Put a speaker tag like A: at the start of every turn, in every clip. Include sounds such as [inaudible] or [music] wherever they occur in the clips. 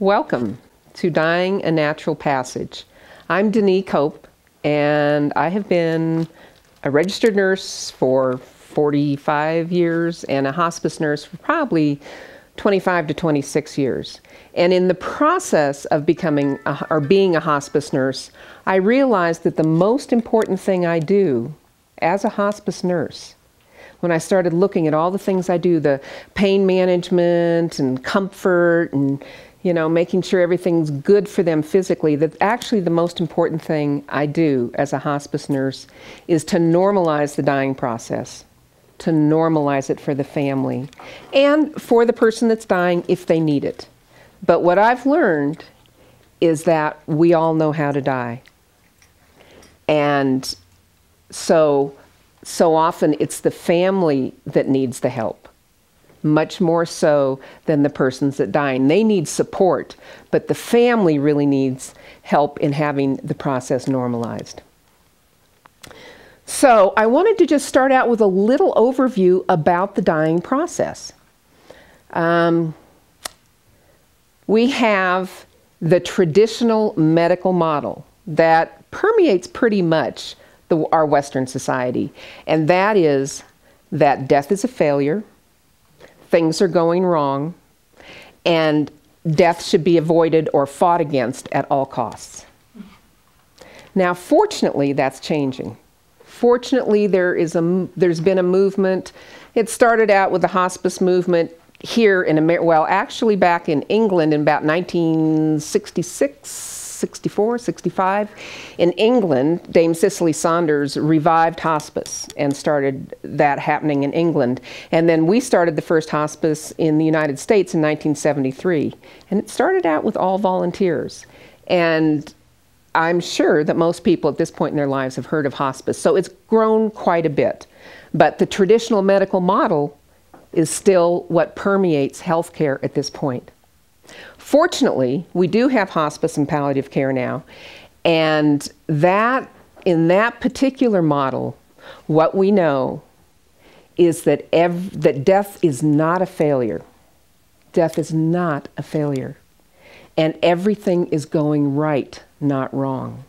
A: Welcome to Dying a Natural Passage. I'm Denys Cope, and I have been a registered nurse for 45 years and a hospice nurse for probably 25 to 26 years. And in the process of becoming a, or being a hospice nurse, I realized that the most important thing I do as a hospice nurse when I started looking at all the things I do, the pain management and comfort and you know, making sure everything's good for them physically, that actually the most important thing I do as a hospice nurse is to normalize the dying process, to normalize it for the family and for the person that's dying if they need it. But what I've learned is that we all know how to die. And so so often it's the family that needs the help, much more so than the persons that dying. They need support, but the family really needs help in having the process normalized. So I wanted to just start out with a little overview about the dying process. Um, we have the traditional medical model that permeates pretty much the, our Western society, and that is that death is a failure, things are going wrong, and death should be avoided or fought against at all costs. Now, fortunately, that's changing. Fortunately, there is a, there's been a movement. It started out with the hospice movement here in America, well, actually back in England in about 1966 64, 65. In England, Dame Cicely Saunders revived hospice and started that happening in England. And then we started the first hospice in the United States in 1973. And it started out with all volunteers. And I'm sure that most people at this point in their lives have heard of hospice. So it's grown quite a bit. But the traditional medical model is still what permeates healthcare at this point. Fortunately, we do have hospice and palliative care now, and that in that particular model, what we know is that ev- that death is not a failure. Death is not a failure. And everything is going right, not wrong.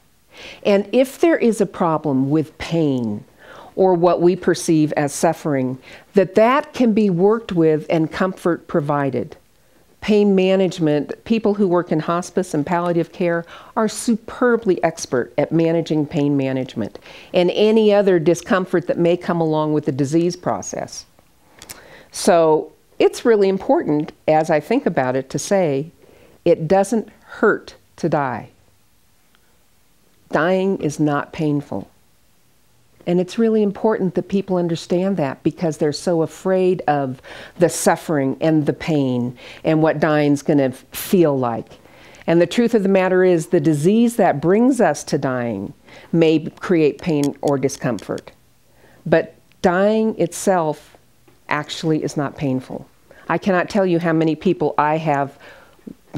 A: And if there is a problem with pain or what we perceive as suffering, that that can be worked with and comfort provided pain management, people who work in hospice and palliative care are superbly expert at managing pain management and any other discomfort that may come along with the disease process. So it's really important, as I think about it, to say it doesn't hurt to die. Dying is not painful. And it's really important that people understand that because they're so afraid of the suffering and the pain and what dying's going to feel like. And the truth of the matter is, the disease that brings us to dying may create pain or discomfort. But dying itself actually is not painful. I cannot tell you how many people I have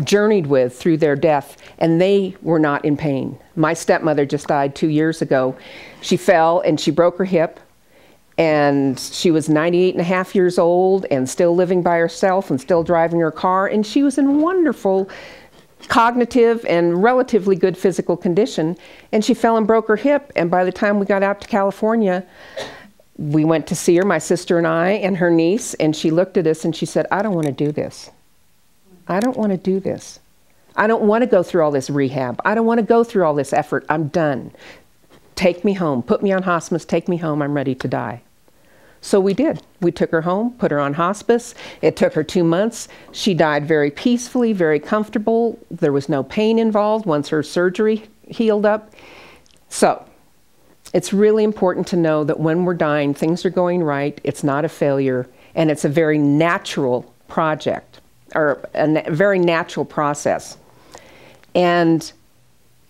A: journeyed with through their death, and they were not in pain. My stepmother just died two years ago. She fell and she broke her hip, and she was 98 and a half years old and still living by herself and still driving her car, and she was in wonderful cognitive and relatively good physical condition. And she fell and broke her hip, and by the time we got out to California, we went to see her, my sister and I, and her niece, and she looked at us and she said, I don't want to do this. I don't want to do this. I don't want to go through all this rehab. I don't want to go through all this effort. I'm done. Take me home. Put me on hospice. Take me home. I'm ready to die. So we did. We took her home, put her on hospice. It took her two months. She died very peacefully, very comfortable. There was no pain involved once her surgery healed up. So it's really important to know that when we're dying, things are going right. It's not a failure, and it's a very natural project or a very natural process. And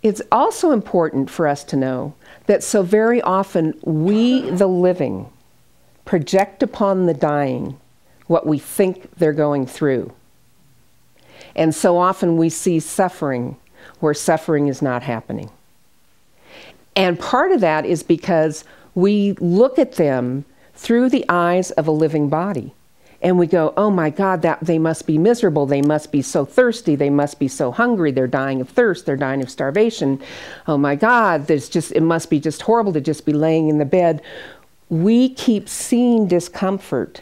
A: it's also important for us to know that so very often we, the living, project upon the dying what we think they're going through. And so often we see suffering where suffering is not happening. And part of that is because we look at them through the eyes of a living body. And we go, "Oh my God, that they must be miserable. They must be so thirsty. They must be so hungry. They're dying of thirst. They're dying of starvation. Oh my God, there's just it must be just horrible to just be laying in the bed." We keep seeing discomfort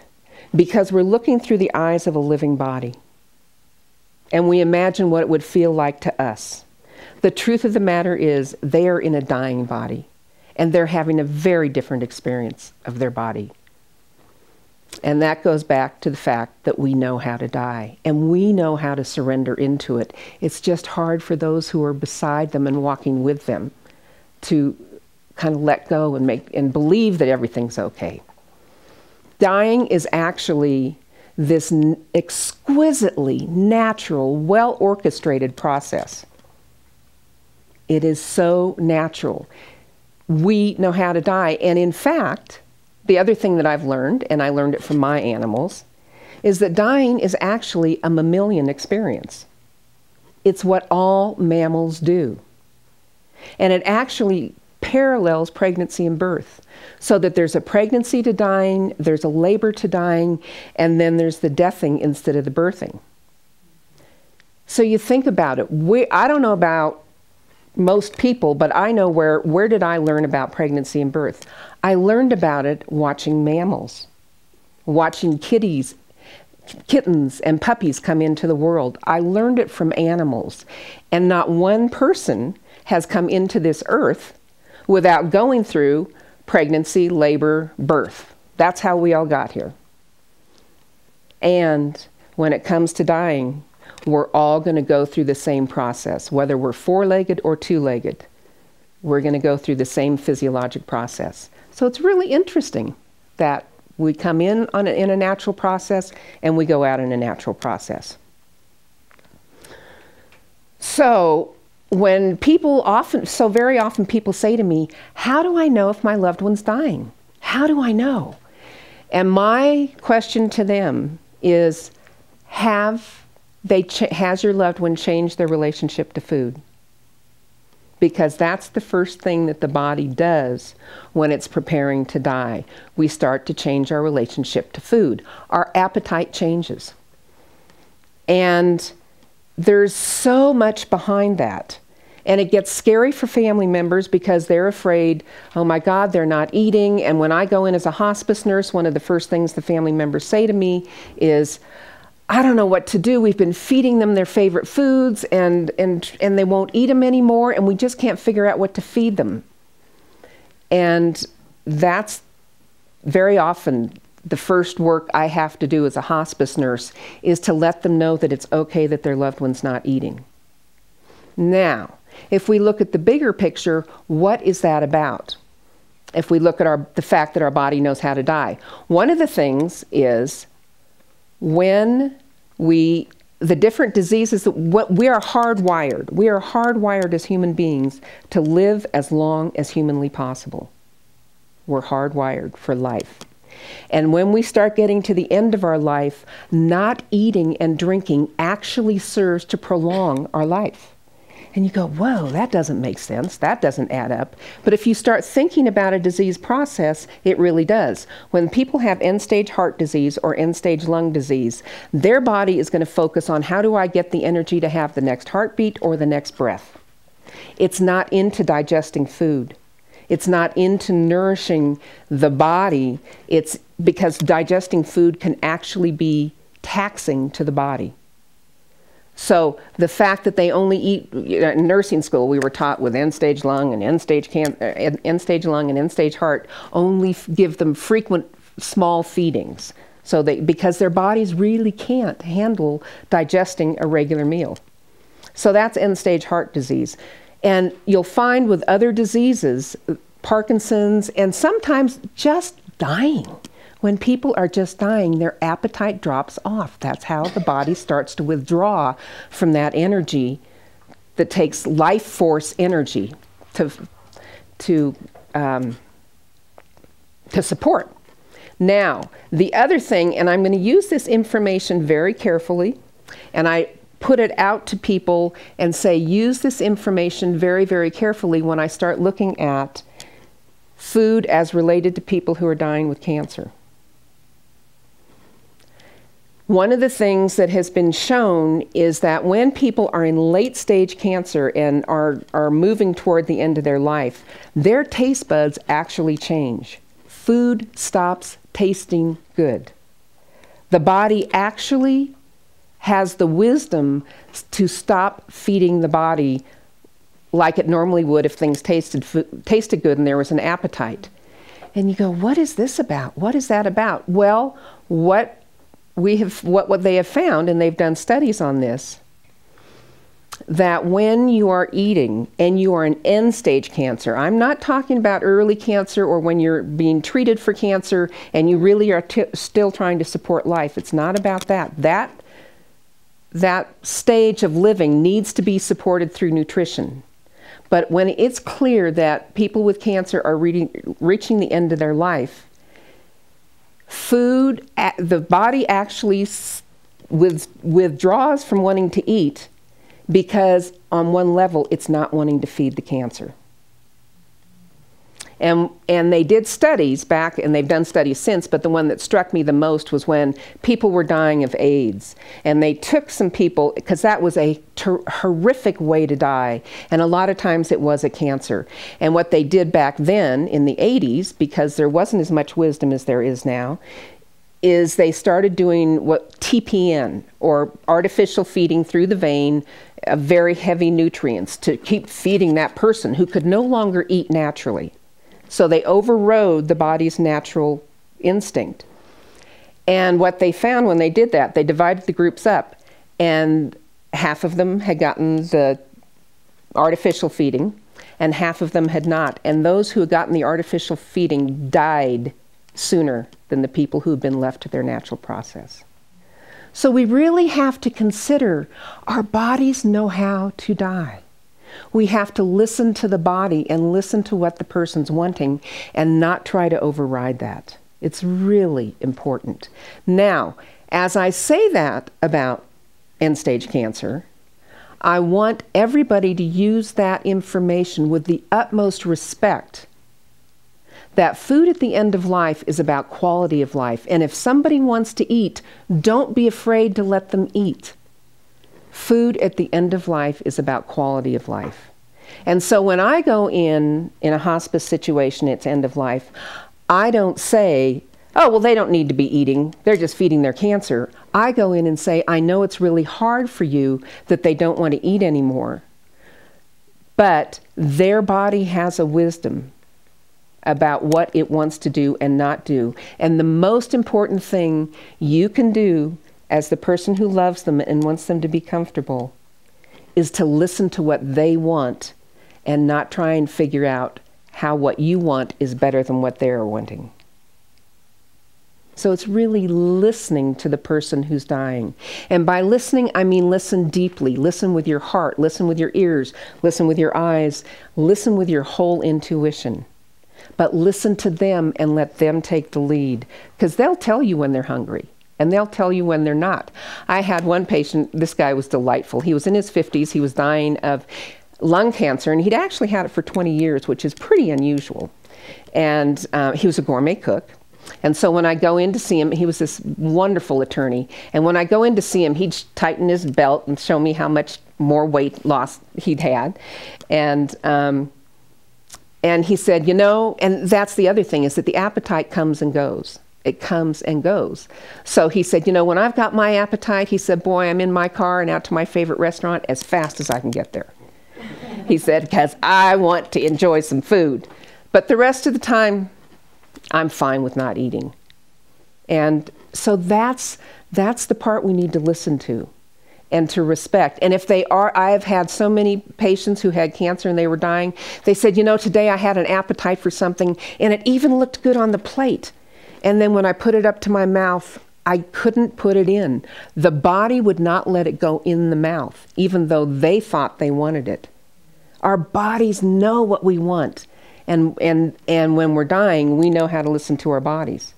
A: because we're looking through the eyes of a living body. And we imagine what it would feel like to us. The truth of the matter is, they are in a dying body, and they're having a very different experience of their body. And that goes back to the fact that we know how to die and we know how to surrender into it. It's just hard for those who are beside them and walking with them to kind of let go and make and believe that everything's okay. Dying is actually this exquisitely natural, well orchestrated process. It is so natural. We know how to die. And in fact, the other thing that I've learned, and I learned it from my animals, is that dying is actually a mammalian experience. It's what all mammals do. And it actually parallels pregnancy and birth. So that there's a pregnancy to dying, there's a labor to dying, and then there's the deathing instead of the birthing. So you think about it. We, I don't know about most people, but I know where, where did I learn about pregnancy and birth? I learned about it watching mammals, watching kitties, kittens, and puppies come into the world. I learned it from animals. And not one person has come into this earth without going through pregnancy, labor, birth. That's how we all got here. And when it comes to dying, we're all going to go through the same process, whether we're four legged or two legged. We're going to go through the same physiologic process. So it's really interesting that we come in a, in a natural process and we go out in a natural process. So when people often, so very often people say to me, How do I know if my loved one's dying? How do I know? And my question to them is Have they has your loved one changed their relationship to food? Because that's the first thing that the body does when it's preparing to die. We start to change our relationship to food. Our appetite changes. And there's so much behind that. And it gets scary for family members because they're afraid, oh my God, they're not eating. And when I go in as a hospice nurse, one of the first things the family members say to me is, I don't know what to do. We've been feeding them their favorite foods and, and, and they won't eat them anymore, and we just can't figure out what to feed them. And that's very often the first work I have to do as a hospice nurse is to let them know that it's okay that their loved one's not eating. Now, if we look at the bigger picture, what is that about? If we look at our, the fact that our body knows how to die, one of the things is when we the different diseases that what we are hardwired we are hardwired as human beings to live as long as humanly possible. We're hardwired for life. And when we start getting to the end of our life not eating and drinking actually serves to prolong our life and you go, whoa, that doesn't make sense. That doesn't add up. But if you start thinking about a disease process, it really does. When people have end stage heart disease or end stage lung disease, their body is going to focus on how do I get the energy to have the next heartbeat or the next breath. It's not into digesting food. It's not into nourishing the body. It's because digesting food can actually be taxing to the body. So the fact that they only eat in nursing school, we were taught with end-stage lung and end-stage can, uh, end-stage lung and end-stage heart, only give them frequent small feedings. So they because their bodies really can't handle digesting a regular meal. So that's end-stage heart disease. And you'll find with other diseases, Parkinson's, and sometimes just dying when people are just dying, their appetite drops off. That's how the body starts to withdraw from that energy that takes life force energy to, to, um, to support. Now, the other thing, and I'm going to use this information very carefully, and I put it out to people and say, use this information very, very carefully when I start looking at food as related to people who are dying with cancer. One of the things that has been shown is that when people are in late stage cancer and are, are moving toward the end of their life, their taste buds actually change. Food stops tasting good. The body actually has the wisdom to stop feeding the body like it normally would if things tasted, tasted good and there was an appetite. And you go, what is this about? What is that about? Well, what we have what, what they have found, and they've done studies on this, that when you are eating and you are an end stage cancer, I'm not talking about early cancer or when you're being treated for cancer and you really are still trying to support life. It's not about that. That that stage of living needs to be supported through nutrition. But when it's clear that people with cancer are reaching the end of their life, food, the body actually with, withdraws from wanting to eat because, on one level, it's not wanting to feed the cancer. And, and they did studies back, and they've done studies since, but the one that struck me the most was when people were dying of AIDS. And they took some people, because that was a ter- horrific way to die. And a lot of times it was a cancer. And what they did back then in the 80s, because there wasn't as much wisdom as there is now, is they started doing what TPN or artificial feeding through the vein of very heavy nutrients to keep feeding that person who could no longer eat naturally. So they overrode the body's natural instinct. And what they found when they did that, they divided the groups up, and half of them had gotten the artificial feeding, and half of them had not. And those who had gotten the artificial feeding died sooner than the people who had been left to their natural process. So we really have to consider our bodies know how to die. We have to listen to the body and listen to what the person's wanting and not try to override that. It's really important. Now, as I say that about end stage cancer, I want everybody to use that information with the utmost respect. That food at the end of life is about quality of life. And if somebody wants to eat, don't be afraid to let them eat. Food at the end of life is about quality of life. And so when I go in in a hospice situation, it's end of life, I don't say, oh, well, they don't need to be eating. They're just feeding their cancer. I go in and say, I know it's really hard for you that they don't want to eat anymore. But their body has a wisdom about what it wants to do and not do. And the most important thing you can do as the person who loves them and wants them to be comfortable is to listen to what they want and not try and figure out how what you want is better than what they're wanting. So it's really listening to the person who's dying. And by listening, I mean listen deeply. Listen with your heart, listen with your ears, listen with your eyes, listen with your whole intuition. But listen to them and let them take the lead because they'll tell you when they're hungry and they'll tell you when they're not. I had one patient, this guy was delightful. He was in his 50s, he was dying of lung cancer, and he'd actually had it for 20 years, which is pretty unusual. And uh, he was a gourmet cook. And so when I go in to see him, he was this wonderful attorney. And when I go in to see him, he'd tighten his belt and show me how much more weight loss he'd had. And um, and he said, you know, and that's the other thing is that the appetite comes and goes it comes and goes. So he said, You know, when I've got my appetite, he said, Boy, I'm in my car and out to my favorite restaurant as fast as I can get there. he said, Because I want to enjoy some food. But the rest of the time, I'm fine with not eating. And so that's, that's the part we need to listen to and to respect. And if they are, I have had so many patients who had cancer and they were dying. They said, You know, today I had an appetite for something and it even looked good on the plate. And then when I put it up to my mouth, I couldn't put it in. The body would not let it go in the mouth, even though they thought they wanted it. Our bodies know what we want. And, and, and when we're dying, we know how to listen to our bodies.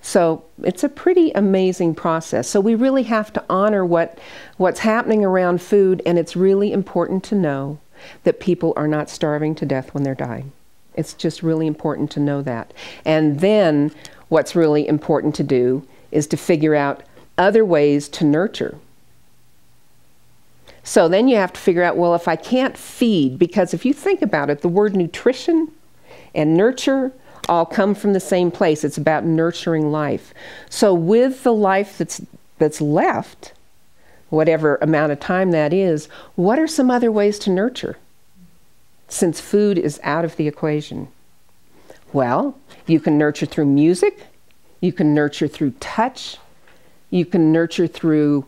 A: So it's a pretty amazing process. So we really have to honor what, what's happening around food, and it's really important to know that people are not starving to death when they're dying. It's just really important to know that. And then what's really important to do is to figure out other ways to nurture. So then you have to figure out well, if I can't feed, because if you think about it, the word nutrition and nurture all come from the same place. It's about nurturing life. So with the life that's that's left, whatever amount of time that is, what are some other ways to nurture? Since food is out of the equation. Well, you can nurture through music, you can nurture through touch, you can nurture through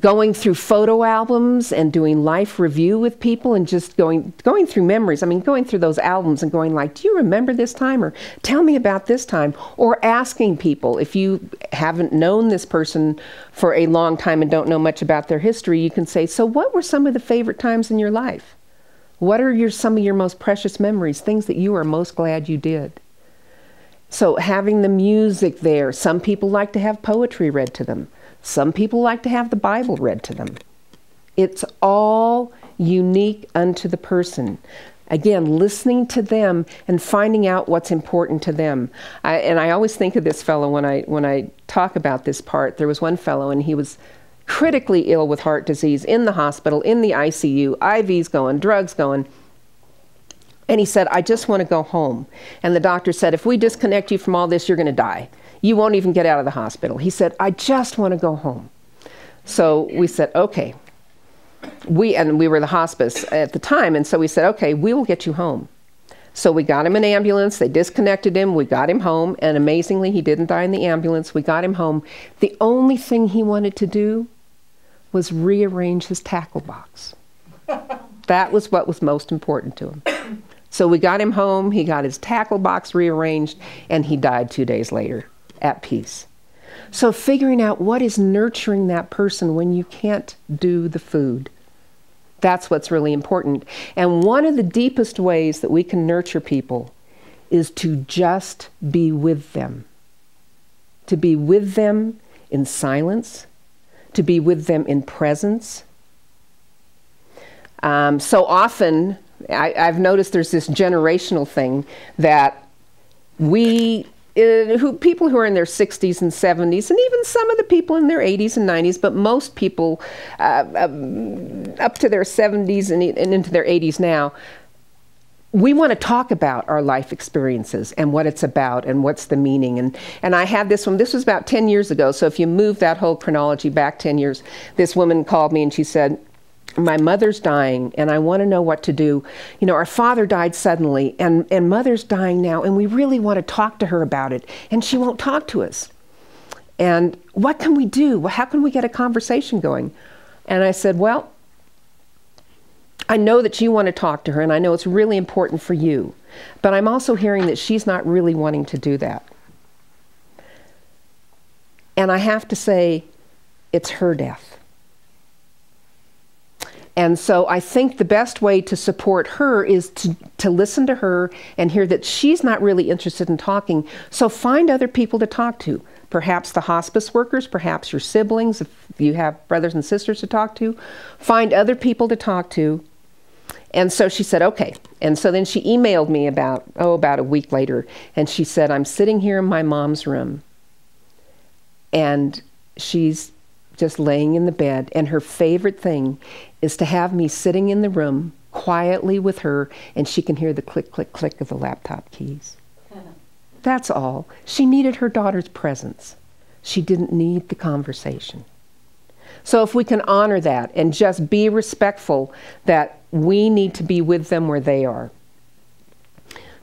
A: going through photo albums and doing life review with people and just going going through memories. I mean, going through those albums and going like, "Do you remember this time?" or "Tell me about this time," or asking people if you haven't known this person for a long time and don't know much about their history, you can say, "So, what were some of the favorite times in your life? What are your some of your most precious memories, things that you are most glad you did?" So, having the music there, some people like to have poetry read to them. Some people like to have the Bible read to them. It's all unique unto the person. Again, listening to them and finding out what's important to them. I, and I always think of this fellow when I when I talk about this part. There was one fellow, and he was critically ill with heart disease in the hospital, in the ICU, IVs going, drugs going. And he said, I just want to go home. And the doctor said, If we disconnect you from all this, you're going to die. You won't even get out of the hospital. He said, I just want to go home. So we said, okay. We, and we were the hospice at the time, and so we said, okay, we will get you home. So we got him an ambulance, they disconnected him, we got him home, and amazingly, he didn't die in the ambulance. We got him home. The only thing he wanted to do was rearrange his tackle box. that was what was most important to him. So we got him home, he got his tackle box rearranged, and he died two days later at peace. So, figuring out what is nurturing that person when you can't do the food. That's what's really important. And one of the deepest ways that we can nurture people is to just be with them. To be with them in silence, to be with them in presence. Um, so often, I, I've noticed there's this generational thing that we uh, who people who are in their 60s and 70s, and even some of the people in their 80s and 90s, but most people uh, um, up to their 70s and, and into their 80s now, we want to talk about our life experiences and what it's about and what's the meaning. And, and I had this one, this was about 10 years ago. So if you move that whole chronology back 10 years, this woman called me and she said, my mother's dying and I want to know what to do. You know, our father died suddenly and, and mother's dying now and we really want to talk to her about it and she won't talk to us. And what can we do? How can we get a conversation going? And I said, Well, I know that you want to talk to her and I know it's really important for you, but I'm also hearing that she's not really wanting to do that. And I have to say, it's her death. And so I think the best way to support her is to, to listen to her and hear that she's not really interested in talking. So find other people to talk to. Perhaps the hospice workers, perhaps your siblings, if you have brothers and sisters to talk to. Find other people to talk to. And so she said, okay. And so then she emailed me about, oh, about a week later. And she said, I'm sitting here in my mom's room. And she's just laying in the bed. And her favorite thing is to have me sitting in the room quietly with her and she can hear the click, click, click of the laptop keys. [laughs] That's all. She needed her daughter's presence. She didn't need the conversation. So if we can honor that and just be respectful that we need to be with them where they are.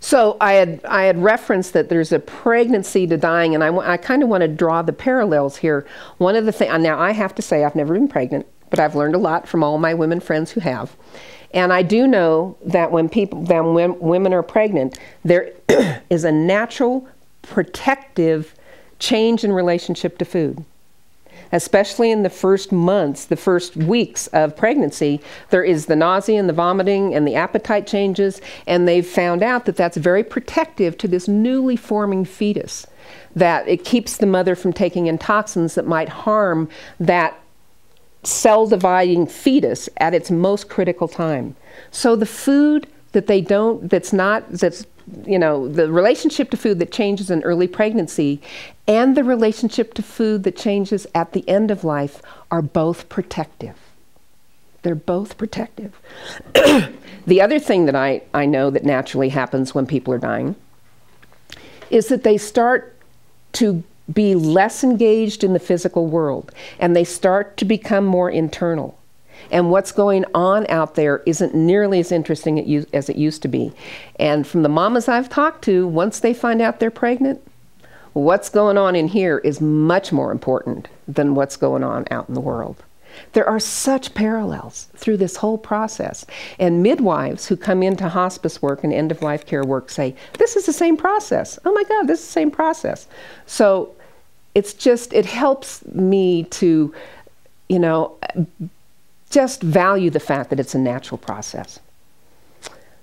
A: So I had I had referenced that there's a pregnancy to dying, and I, I kind of want to draw the parallels here. One of the things now I have to say I've never been pregnant, but I've learned a lot from all my women friends who have. And I do know that when people, when women are pregnant, there [coughs] is a natural protective change in relationship to food. Especially in the first months, the first weeks of pregnancy, there is the nausea and the vomiting and the appetite changes, and they've found out that that's very protective to this newly forming fetus. That it keeps the mother from taking in toxins that might harm that cell dividing fetus at its most critical time. So the food that they don't that's not that's you know, the relationship to food that changes in early pregnancy and the relationship to food that changes at the end of life are both protective. They're both protective. [clears throat] the other thing that I, I know that naturally happens when people are dying is that they start to be less engaged in the physical world and they start to become more internal. And what's going on out there isn't nearly as interesting as it used to be. And from the mamas I've talked to, once they find out they're pregnant, what's going on in here is much more important than what's going on out in the world. There are such parallels through this whole process. And midwives who come into hospice work and end of life care work say, This is the same process. Oh my God, this is the same process. So it's just, it helps me to, you know, just value the fact that it's a natural process.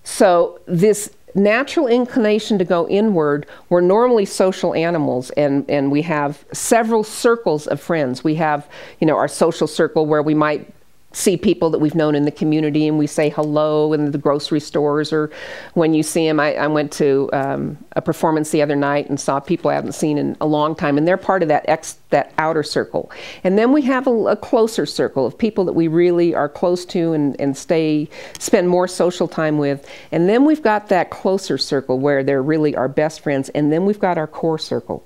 A: So this natural inclination to go inward, we're normally social animals and, and we have several circles of friends. We have, you know, our social circle where we might see people that we've known in the community and we say hello in the grocery stores or when you see them. I, I went to um, a performance the other night and saw people I haven't seen in a long time and they're part of that ex, that outer circle. And then we have a, a, closer circle of people that we really are close to and, and stay, spend more social time with. And then we've got that closer circle where they're really our best friends. And then we've got our core circle.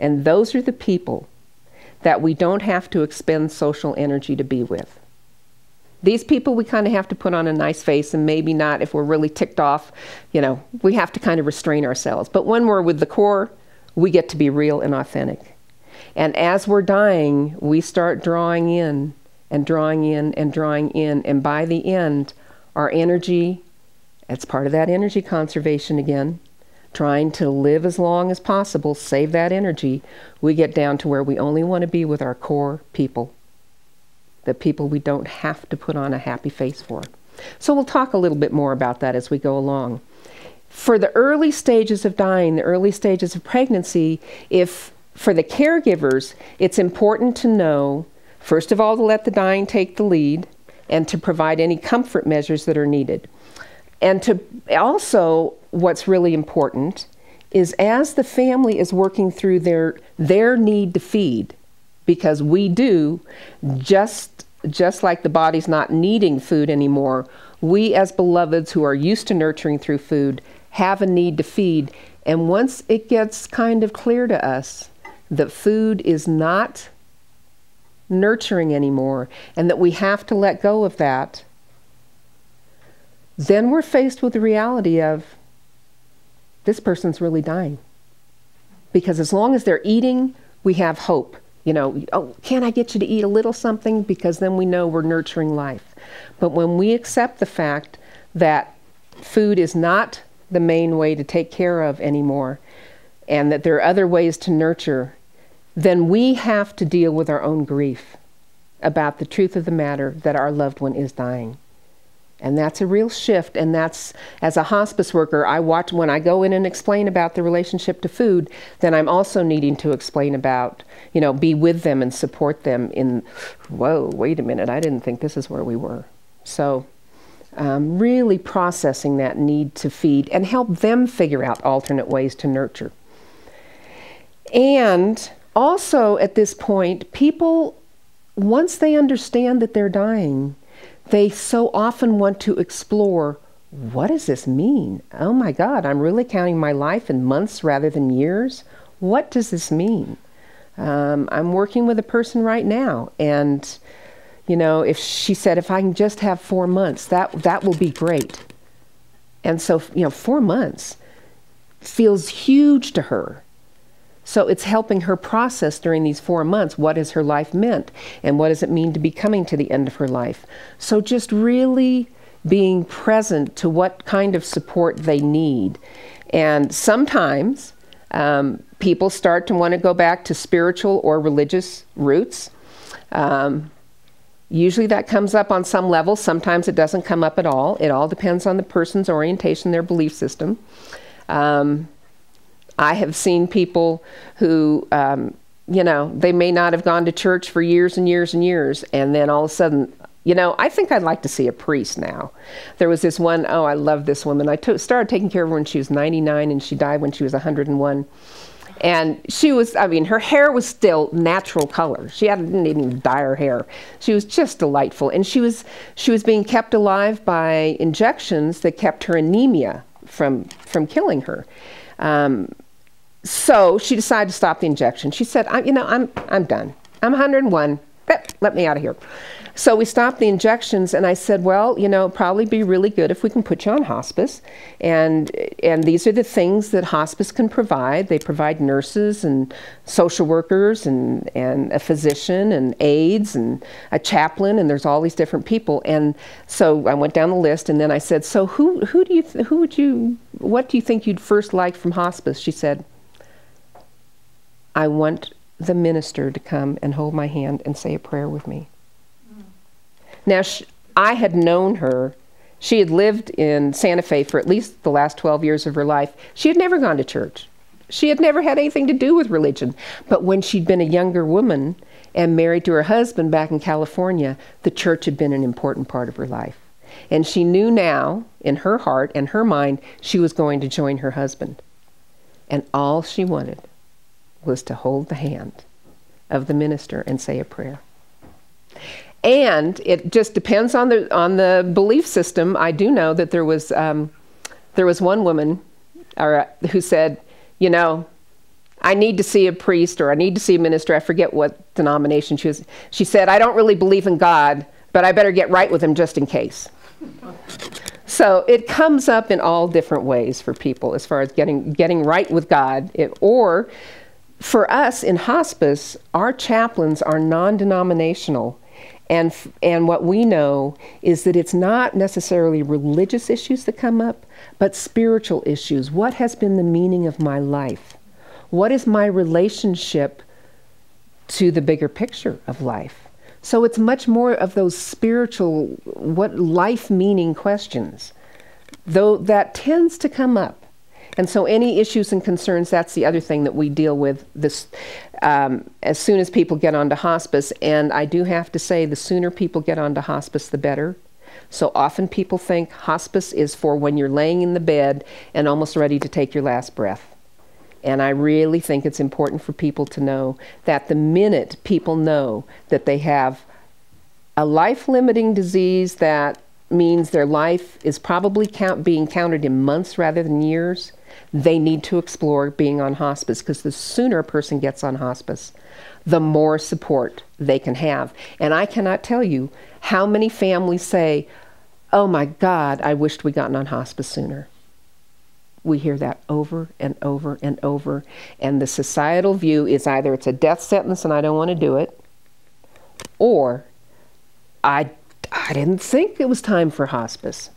A: And those are the people that we don't have to expend social energy to be with. These people we kind of have to put on a nice face and maybe not if we're really ticked off, you know, we have to kind of restrain ourselves. But when we're with the core, we get to be real and authentic. And as we're dying, we start drawing in and drawing in and drawing in. And by the end, our energy, it's part of that energy conservation again, trying to live as long as possible, save that energy, we get down to where we only want to be with our core people, the people we don't have to put on a happy face for. So we'll talk a little bit more about that as we go along. For the early stages of dying, the early stages of pregnancy, if for the caregivers, it's important to know, first of all, to let the dying take the lead and to provide any comfort measures that are needed. And to also, what's really important is as the family is working through their their need to feed, because we do, just just like the body's not needing food anymore, we as beloveds who are used to nurturing through food have a need to feed. And once it gets kind of clear to us that food is not nurturing anymore and that we have to let go of that, then we're faced with the reality of this person's really dying. Because as long as they're eating, we have hope. You know, oh, can I get you to eat a little something? Because then we know we're nurturing life. But when we accept the fact that food is not the main way to take care of anymore, and that there are other ways to nurture, then we have to deal with our own grief about the truth of the matter that our loved one is dying. And that's a real shift. And that's, as a hospice worker, I watch when I go in and explain about the relationship to food, then I'm also needing to explain about, you know, be with them and support them in, whoa, wait a minute, I didn't think this is where we were. So, um, really processing that need to feed and help them figure out alternate ways to nurture. And also at this point, people, once they understand that they're dying, they so often want to explore what does this mean? Oh my God, I'm really counting my life in months rather than years. What does this mean? Um, I'm working with a person right now, and you know, if she said, if I can just have four months, that that will be great. And so, you know, four months feels huge to her. So it's helping her process during these four months what has her life meant and what does it mean to be coming to the end of her life. So just really being present to what kind of support they need. And sometimes um, people start to want to go back to spiritual or religious roots. Um, usually that comes up on some level. Sometimes it doesn't come up at all. It all depends on the person's orientation, their belief system. Um, I have seen people who, um, you know, they may not have gone to church for years and years and years, and then all of a sudden, You know, I think I'd like to see a priest now. There was this one, oh, I love this woman. I started taking care of her when she was 99 and she died when she was 101. And she was, I mean, her hair was still natural color. She had, didn't even dye her hair. She was just delightful. And she was, she was being kept alive by injections that kept her anemia from, from killing her. Um, so she decided to stop the injection. She said, I, you know, I'm, I'm done. I'm 101. Let, me out of here. So we stopped the injections, and I said, well, you know, probably be really good if we can put you on hospice. And, and these are the things that hospice can provide. They provide nurses and social workers and, and a physician and aides and a chaplain, and there's all these different people. And so I went down the list, and then I said, so who, who do you, who would you, what do you think you'd first like from hospice? She said, I want the minister to come and hold my hand and say a prayer with me. Hmm. Now, she, I had known her. She had lived in Santa Fe for at least the last 12 years of her life. She had never gone to church. She had never had anything to do with religion. But when she'd been a younger woman and married to her husband back in California, the church had been an important part of her life. And she knew now, in her heart and her mind, she was going to join her husband. And all she wanted was to hold the hand of the minister and say a prayer and it just depends on the on the belief system. I do know that there was um, there was one woman, or who said, you know, I need to see a priest or I need to see a minister. I forget what denomination she was. She said, I don't really believe in God, but I better get right with him just in case. so it comes up in all different ways for people as far as getting getting right with God, it, or for us in hospice, our chaplains are non-denominational and, and what we know is that it's not necessarily religious issues that come up, but spiritual issues. What has been the meaning of my life? What is my relationship to the bigger picture of life? So it's much more of those spiritual, what life meaning questions, though that tends to come up. And so, any issues and concerns, that's the other thing that we deal with this um, as soon as people get onto hospice. And I do have to say, the sooner people get onto hospice, the better. So often people think hospice is for when you're laying in the bed and almost ready to take your last breath. And I really think it's important for people to know that the minute people know that they have a life limiting disease that means their life is probably count, being counted in months rather than years, they need to explore being on hospice because the sooner a person gets on hospice, the more support they can have. And I cannot tell you how many families say, Oh my God, I wished we'd gotten on hospice sooner. We hear that over and over and over. And the societal view is either it's a death sentence and I don't want to do it, or I, I didn't think it was time for hospice.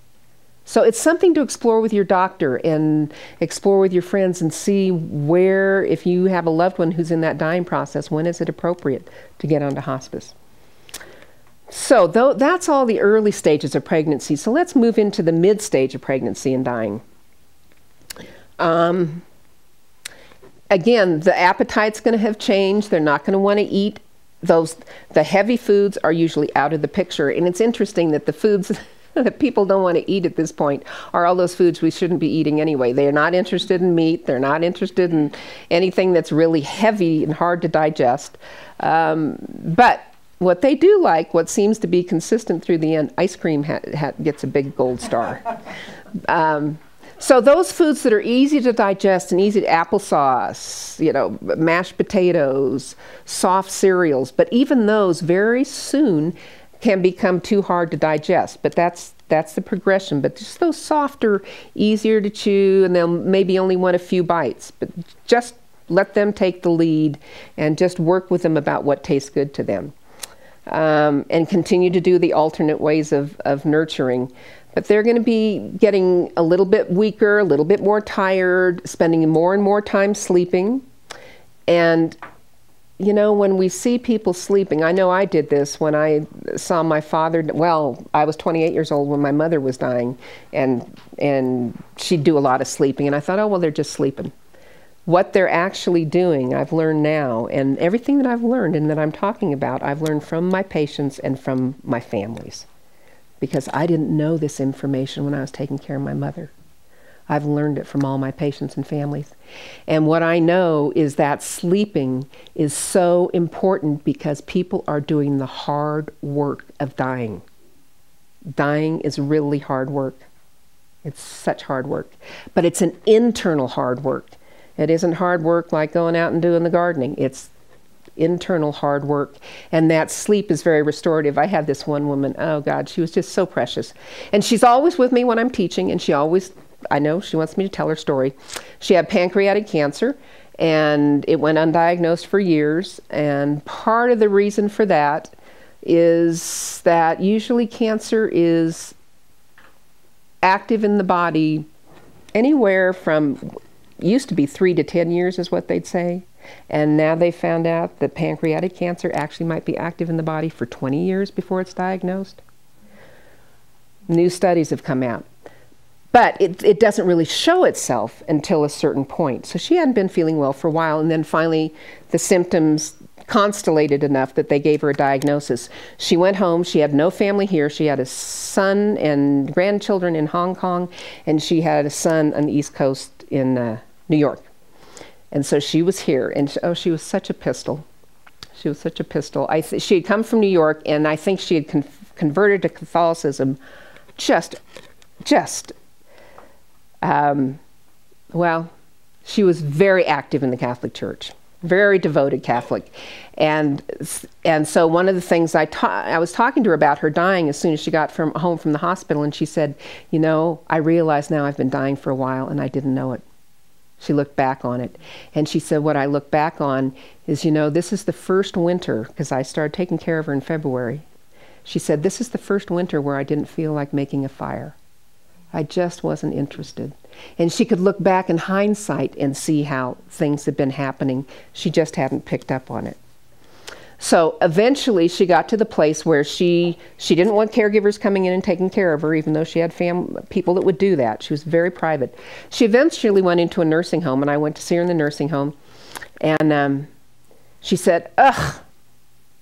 A: So it's something to explore with your doctor and explore with your friends and see where, if you have a loved one who's in that dying process, when is it appropriate to get onto hospice. So though, that's all the early stages of pregnancy. So let's move into the mid stage of pregnancy and dying. Um, again, the appetite's going to have changed. They're not going to want to eat those. The heavy foods are usually out of the picture, and it's interesting that the foods [laughs] that people don't want to eat at this point are all those foods we shouldn't be eating anyway. They are not interested in meat. They're not interested in anything that's really heavy and hard to digest. Um, but what they do like, what seems to be consistent through the end, ice cream ha- ha- gets a big gold star. [laughs] Um, so those foods that are easy to digest and easy to applesauce, you know, mashed potatoes, soft cereals, but even those very soon can become too hard to digest. But that's that's the progression. But just those softer, easier to chew, and they'll maybe only want a few bites. But just let them take the lead and just work with them about what tastes good to them. Um, and continue to do the alternate ways of, of nurturing. But they're going to be getting a little bit weaker, a little bit more tired, spending more and more time sleeping. And you know, when we see people sleeping, I know I did this when I saw my father. Well, I was 28 years old when my mother was dying, and and she'd do a lot of sleeping, and I thought, oh well, they're just sleeping. what they're actually doing, I've learned now, and everything that I've learned and that I'm talking about, I've learned from my patients and from my families. Because I didn't know this information when I was taking care of my mother. I've learned it from all my patients and families. And what I know is that sleeping is so important because people are doing the hard work of dying. Dying is really hard work. It's such hard work. But it's an internal hard work. It isn't hard work like going out and doing the gardening. It's internal hard work. And that sleep is very restorative. I had this one woman, oh God, she was just so precious. And she's always with me when I'm teaching, and she always, I know she wants me to tell her story. She had pancreatic cancer, and it went undiagnosed for years. And part of the reason for that is that usually cancer is active in the body anywhere from used to be three to 10 years, is what they'd say. And now they found out that pancreatic cancer actually might be active in the body for 20 years before it's diagnosed. New studies have come out. But it, it doesn't really show itself until a certain point. So she hadn't been feeling well for a while, and then finally the symptoms constellated enough that they gave her a diagnosis. She went home. She had no family here. She had a son and grandchildren in Hong Kong, and she had a son on the East Coast in uh, New York. And so she was here, and she, oh, she was such a pistol. She was such a pistol. I she had come from New York, and I think she had con- converted to Catholicism just, just, um, well, she was very active in the Catholic Church, very devoted Catholic. And, and so one of the things I, ta- I was talking to her about her dying as soon as she got from home from the hospital, and she said, You know, I realize now I've been dying for a while, and I didn't know it. She looked back on it. And she said, What I look back on is, you know, this is the first winter, because I started taking care of her in February. She said, This is the first winter where I didn't feel like making a fire. I just wasn't interested. And she could look back in hindsight and see how things had been happening. She just hadn't picked up on it. So eventually she got to the place where she she didn't want caregivers coming in and taking care of her, even though she had fam- people that would do that. She was very private. She eventually went into a nursing home, and I went to see her in the nursing home, and um, she said, "Ugh."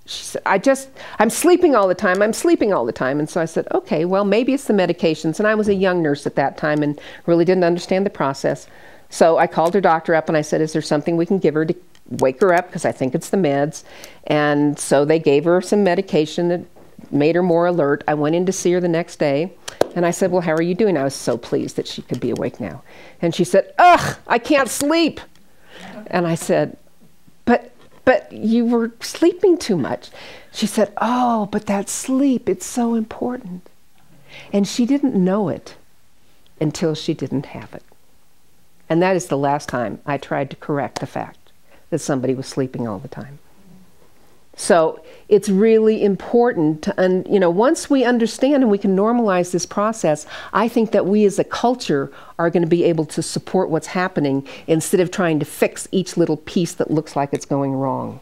A: She said, I just, I'm sleeping all the time. I'm sleeping all the time. And so I said, okay, well, maybe it's the medications. And I was a young nurse at that time and really didn't understand the process. So I called her doctor up and I said, is there something we can give her to wake her up because I think it's the meds. And so they gave her some medication that made her more alert. I went in to see her the next day and I said, Well, how are you doing? I was so pleased that she could be awake now. And she said, Ugh, I can't sleep. And I said, But but you were sleeping too much. She said, Oh, but that sleep, it's so important. And she didn't know it until she didn't have it. And that is the last time I tried to correct the fact that somebody was sleeping all the time. So it's really important and you know, once we understand and we can normalize this process, I think that we as a culture are going to be able to support what's happening instead of trying to fix each little piece that looks like it's going wrong.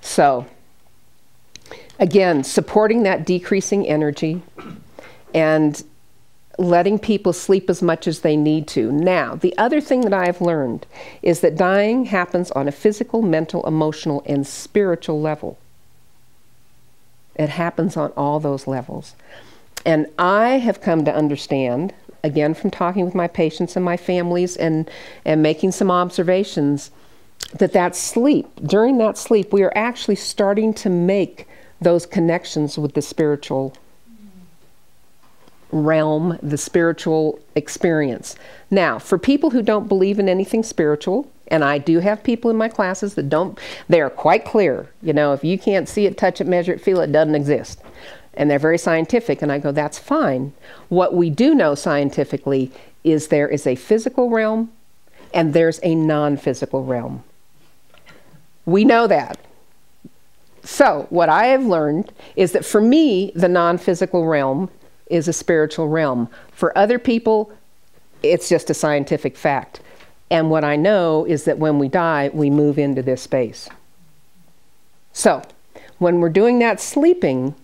A: So, again, supporting that decreasing energy and letting people sleep as much as they need to. Now, the other thing that I have learned is that dying happens on a physical, mental, emotional, and spiritual level. It happens on all those levels. And I have come to understand, again from talking with my patients and my families and, and making some observations, that that sleep, during that sleep, we are actually starting to make those connections with the spiritual realm, the spiritual experience. Now, for people who don't believe in anything spiritual, and I do have people in my classes that don't, they're quite clear. You know, if you can't see it, touch it, measure it, feel it, it doesn't exist. And they're very scientific, and I go, that's fine. What we do know scientifically is there is a physical realm and there's a non physical realm. We know that. So, what I have learned is that for me, the non physical realm is a spiritual realm. For other people, it's just a scientific fact. And what I know is that when we die, we move into this space. So, when we're doing that sleeping,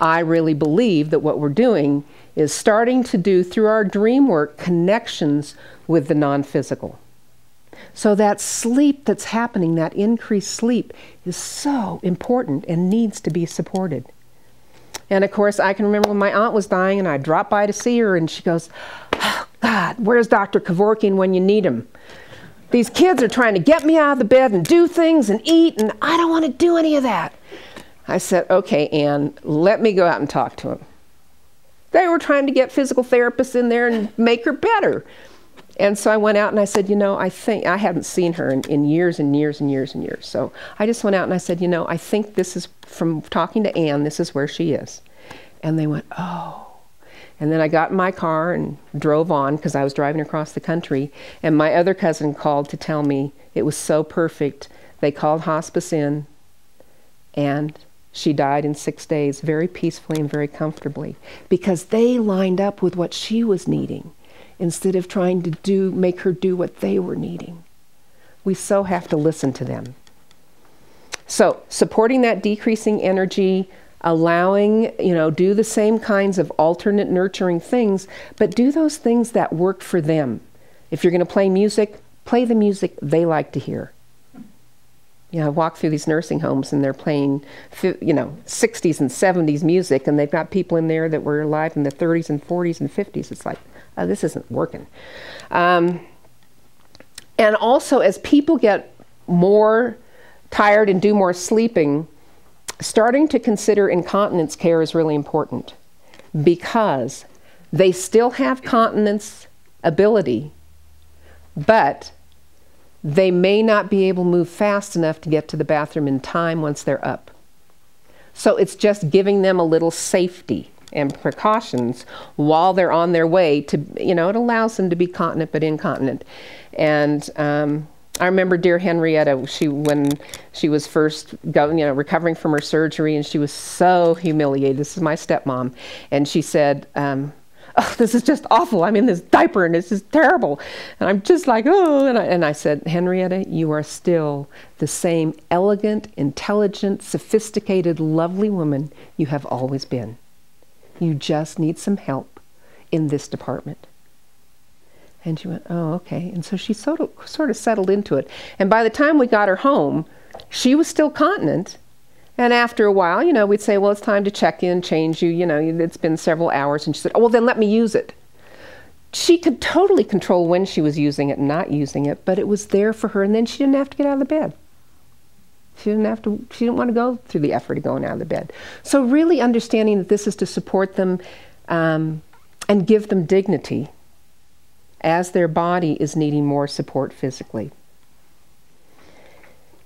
A: I really believe that what we're doing is starting to do through our dream work connections with the non physical. So that sleep that's happening, that increased sleep, is so important and needs to be supported. And of course, I can remember when my aunt was dying and I dropped by to see her and she goes, oh, God, where's Dr. Kevorkian when you need him? These kids are trying to get me out of the bed and do things and eat, and I don't want to do any of that. I said, Okay, Anne, let me go out and talk to him. They were trying to get physical therapists in there and make her better. And so I went out and I said, you know, I think I hadn't seen her in, in years and years and years and years. So I just went out and I said, you know, I think this is from talking to Anne, this is where she is. And they went, oh. And then I got in my car and drove on because I was driving across the country. And my other cousin called to tell me it was so perfect. They called hospice in and she died in six days, very peacefully and very comfortably, because they lined up with what she was needing instead of trying to do make her do what they were needing. We so have to listen to them. So, supporting that decreasing energy, allowing, you know, do the same kinds of alternate nurturing things, but do those things that work for them. If you're going to play music, play the music they like to hear you know, I walk through these nursing homes and they're playing, you know, 60s and 70s music, and they've got people in there that were alive in the 30s and 40s and 50s. It's like, oh, this isn't working. Um, and also, as people get more tired and do more sleeping, starting to consider incontinence care is really important because they still have continence ability, but they may not be able to move fast enough to get to the bathroom in time once they're up. So it's just giving them a little safety and precautions while they're on their way to, you know, it allows them to be continent but incontinent. And um, I remember dear Henrietta, she when she was first going, you know, recovering from her surgery, and she was so humiliated. This is my stepmom, and she said, um, oh, [laughs] this is just awful. I'm in this diaper and this is terrible. And I'm just like, oh. And I, and I said, Henrietta, you are still the same elegant, intelligent, sophisticated, lovely woman you have always been. You just need some help in this department. And she went, oh, okay. And so she sort of, sort of settled into it. And by the time we got her home, she was still continent and after a while, you know, we'd say, well, it's time to check in, change you. You know, it's been several hours. And she said, oh, well, then let me use it. She could totally control when she was using it and not using it, but it was there for her. And then she didn't have to get out of the bed. She didn't have to, she didn't want to go through the effort of going out of the bed. So, really understanding that this is to support them um, and give them dignity as their body is needing more support physically.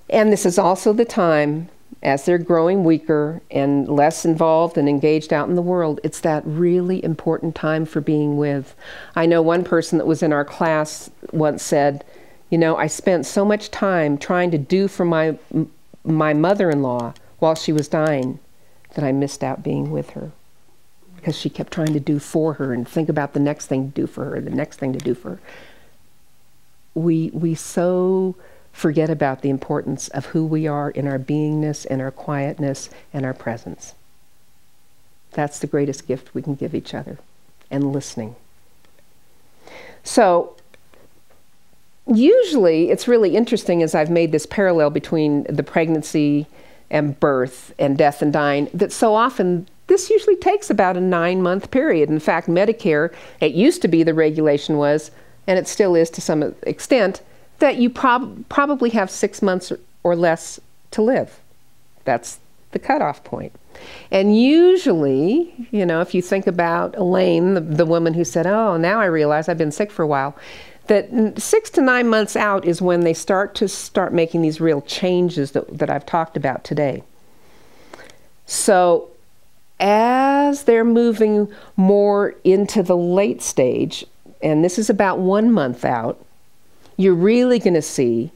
A: And this is also the time as they're growing weaker and less involved and engaged out in the world, it's that really important time for being with. I know one person that was in our class once said, You know, I spent so much time trying to do for my, my mother in law while she was dying that I missed out being with her. Because she kept trying to do for her and think about the next thing to do for her, the next thing to do for her. We, we so forget about the importance of who we are in our beingness and our quietness and our presence. That's the greatest gift we can give each other, and listening. So, usually it's really interesting as I've made this parallel between the pregnancy and birth and death and dying that so often this usually takes about a nine month period. In fact, Medicare, it used to be the regulation was, and it still is to some extent, that you prob- probably have six months or less to live. That's the cutoff point. And usually, you know, if you think about Elaine, the, the woman who said, Oh, now I realize I've been sick for a while, that six to nine months out is when they start to start making these real changes that, that I've talked about today. So, as they're moving more into the late stage, and this is about one month out, you're really going to see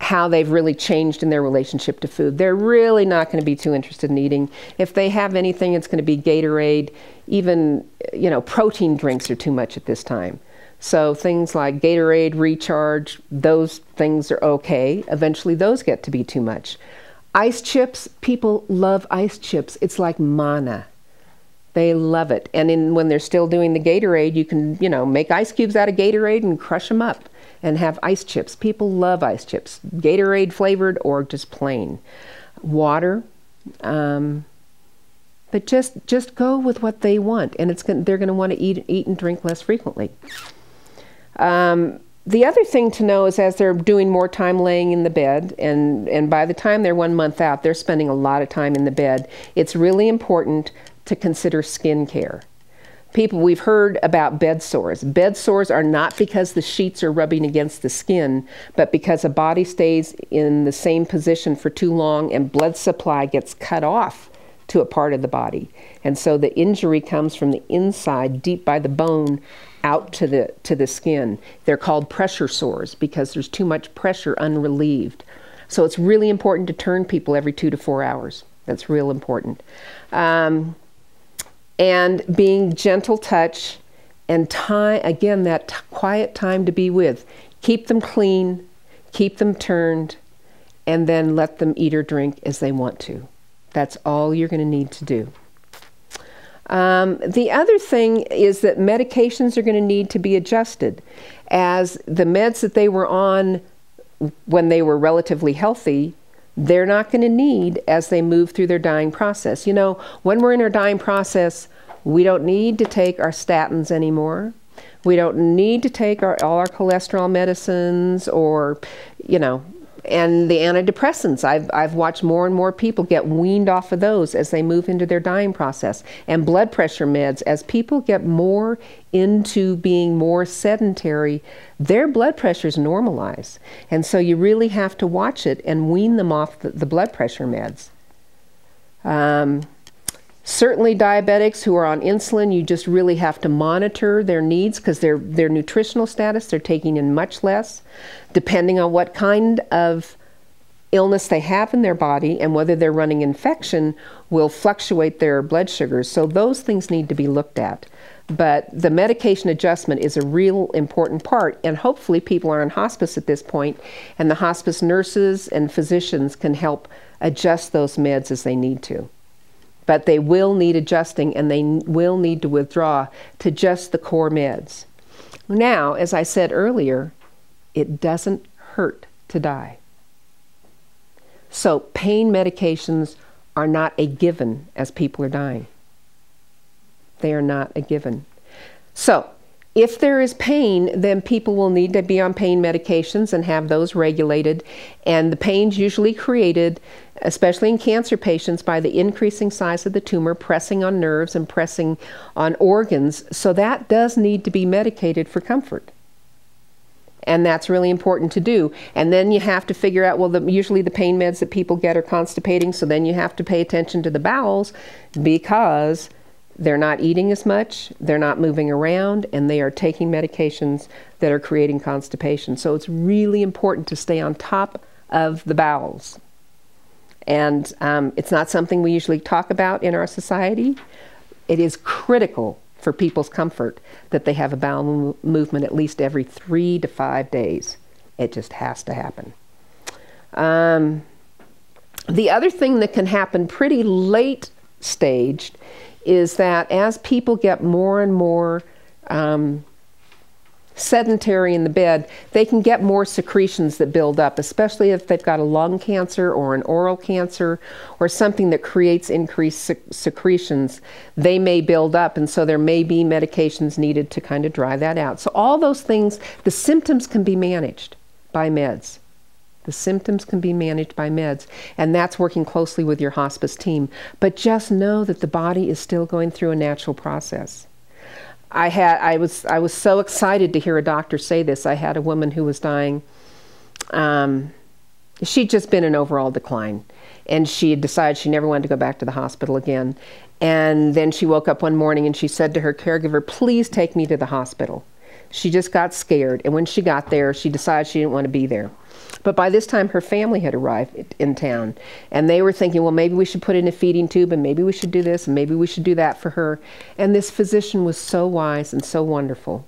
A: how they've really changed in their relationship to food. They're really not going to be too interested in eating. If they have anything, it's going to be Gatorade. Even, you know, protein drinks are too much at this time. So things like Gatorade, Recharge, those things are okay. Eventually, those get to be too much. Ice chips, people love ice chips. It's like mana. They love it. And in, when they're still doing the Gatorade, you can, you know, make ice cubes out of Gatorade and crush them up and have ice chips. People love ice chips, Gatorade flavored or just plain. Water. Um, but just just go with what they want, and it's they're going to want to eat eat and drink less frequently. Um, the other thing to know is as they're doing more time laying in the bed, and, and by the time they're one month out, they're spending a lot of time in the bed, it's really important to consider skin care. People, we've heard about bed sores. Bed sores are not because the sheets are rubbing against the skin, but because a body stays in the same position for too long and blood supply gets cut off to a part of the body. And so the injury comes from the inside, deep by the bone, out to the to the skin. They're called pressure sores because there's too much pressure unrelieved. So it's really important to turn people every two to four hours. That's real important. Um, and being gentle touch and time again that quiet time to be with. Keep them clean, keep them turned, and then let them eat or drink as they want to. That's all you're going to need to do. Um, the other thing is that medications are going to need to be adjusted as the meds that they were on when they were relatively healthy they're not going to need as they move through their dying process. You know, when we're in our dying process, we don't need to take our statins anymore. We don't need to take our, all our cholesterol medicines or, you know, and the antidepressants. I've, I've watched more and more people get weaned off of those as they move into their dying process. And blood pressure meds, as people get more into being more sedentary, their blood pressures normalize. And so you really have to watch it and wean them off the, the blood pressure meds. Um, Certainly, diabetics who are on insulin, you just really have to monitor their needs because their, their nutritional status, they're taking in much less, depending on what kind of illness they have in their body and whether they're running infection will fluctuate their blood sugars. So, those things need to be looked at. But the medication adjustment is a real important part, and hopefully, people are in hospice at this point, and the hospice nurses and physicians can help adjust those meds as they need to but they will need adjusting and they will need to withdraw to just the core meds. Now, as I said earlier, it doesn't hurt to die. So, pain medications are not a given as people are dying. They are not a given. So, if there is pain, then people will need to be on pain medications and have those regulated. And the pain's usually created, especially in cancer patients, by the increasing size of the tumor pressing on nerves and pressing on organs. So that does need to be medicated for comfort. And that's really important to do. And then you have to figure out well, the, usually the pain meds that people get are constipating, so then you have to pay attention to the bowels because they're not eating as much, they're not moving around, and they are taking medications that are creating constipation. So it's really important to stay on top of the bowels. And um, it's not something we usually talk about in our society. It is critical for people's comfort that they have a bowel movement at least every three to five days. It just has to happen. Um, the other thing that can happen pretty late staged is that as people get more and more um, sedentary in the bed, they can get more secretions that build up, especially if they've got a lung cancer or an oral cancer or something that creates increased sec- secretions. They may build up, and so there may be medications needed to kind of dry that out. So, all those things, the symptoms can be managed by meds. The symptoms can be managed by meds, and that's working closely with your hospice team. But just know that the body is still going through a natural process. I had I was I was so excited to hear a doctor say this. I had a woman who was dying. Um, she'd just been in overall decline, and she had decided she never wanted to go back to the hospital again. And then she woke up one morning and she said to her caregiver, "Please take me to the hospital." She just got scared, and when she got there, she decided she didn't want to be there. But by this time, her family had arrived in town, and they were thinking, well, maybe we should put in a feeding tube, and maybe we should do this, and maybe we should do that for her. And this physician was so wise and so wonderful.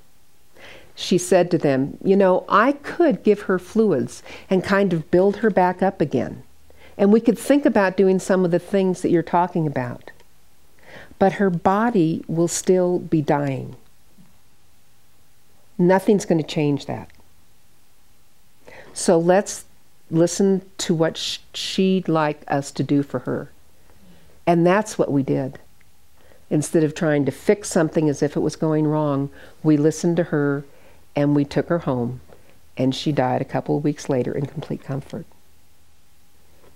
A: She said to them, You know, I could give her fluids and kind of build her back up again. And we could think about doing some of the things that you're talking about. But her body will still be dying. Nothing's going to change that. So let's listen to what sh- she'd like us to do for her. And that's what we did. Instead of trying to fix something as if it was going wrong, we listened to her and we took her home. And she died a couple of weeks later in complete comfort.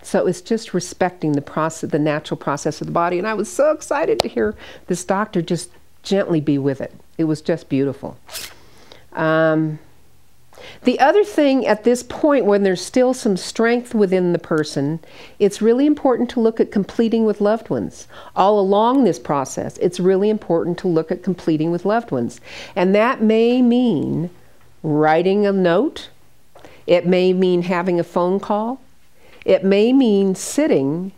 A: So it's just respecting the process, the natural process of the body. And I was so excited to hear this doctor just gently be with it. It was just beautiful. Um, the other thing at this point, when there's still some strength within the person, it's really important to look at completing with loved ones. All along this process, it's really important to look at completing with loved ones. And that may mean writing a note, it may mean having a phone call, it may mean sitting.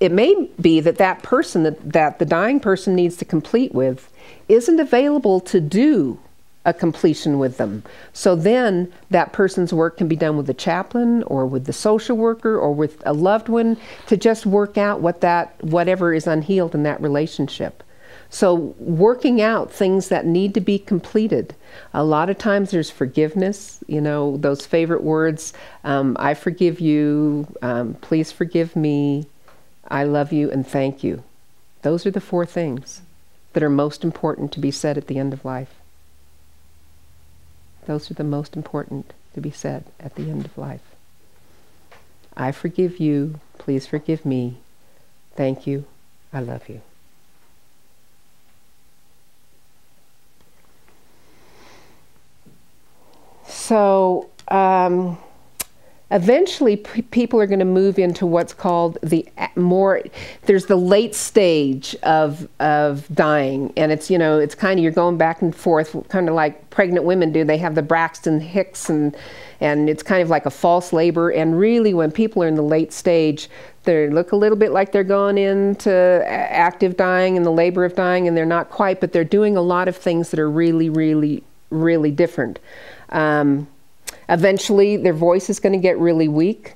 A: It may be that that person that, that the dying person needs to complete with isn't available to do a completion with them. So then that person's work can be done with the chaplain or with the social worker or with a loved one to just work out what that whatever is unhealed in that relationship. So working out things that need to be completed. A lot of times there's forgiveness, you know, those favorite words, um, I forgive you, um, please forgive me, I love you, and thank you. Those are the four things that are most important to be said at the end of life. Those are the most important to be said at the end of life. I forgive you. Please forgive me. Thank you. I love you. So, um, eventually p- people are going to move into what's called the more there's the late stage of of dying. And it's you know it's kind of you're going back and forth kind of like pregnant women do. They have the braxton hicks and and it's kind of like a false labor. And really when people are in the late stage they look a little bit like they're going into active dying and the labor of dying and they're not quite but they're doing a lot of things that are really really really different. Um, Eventually, their voice is going to get really weak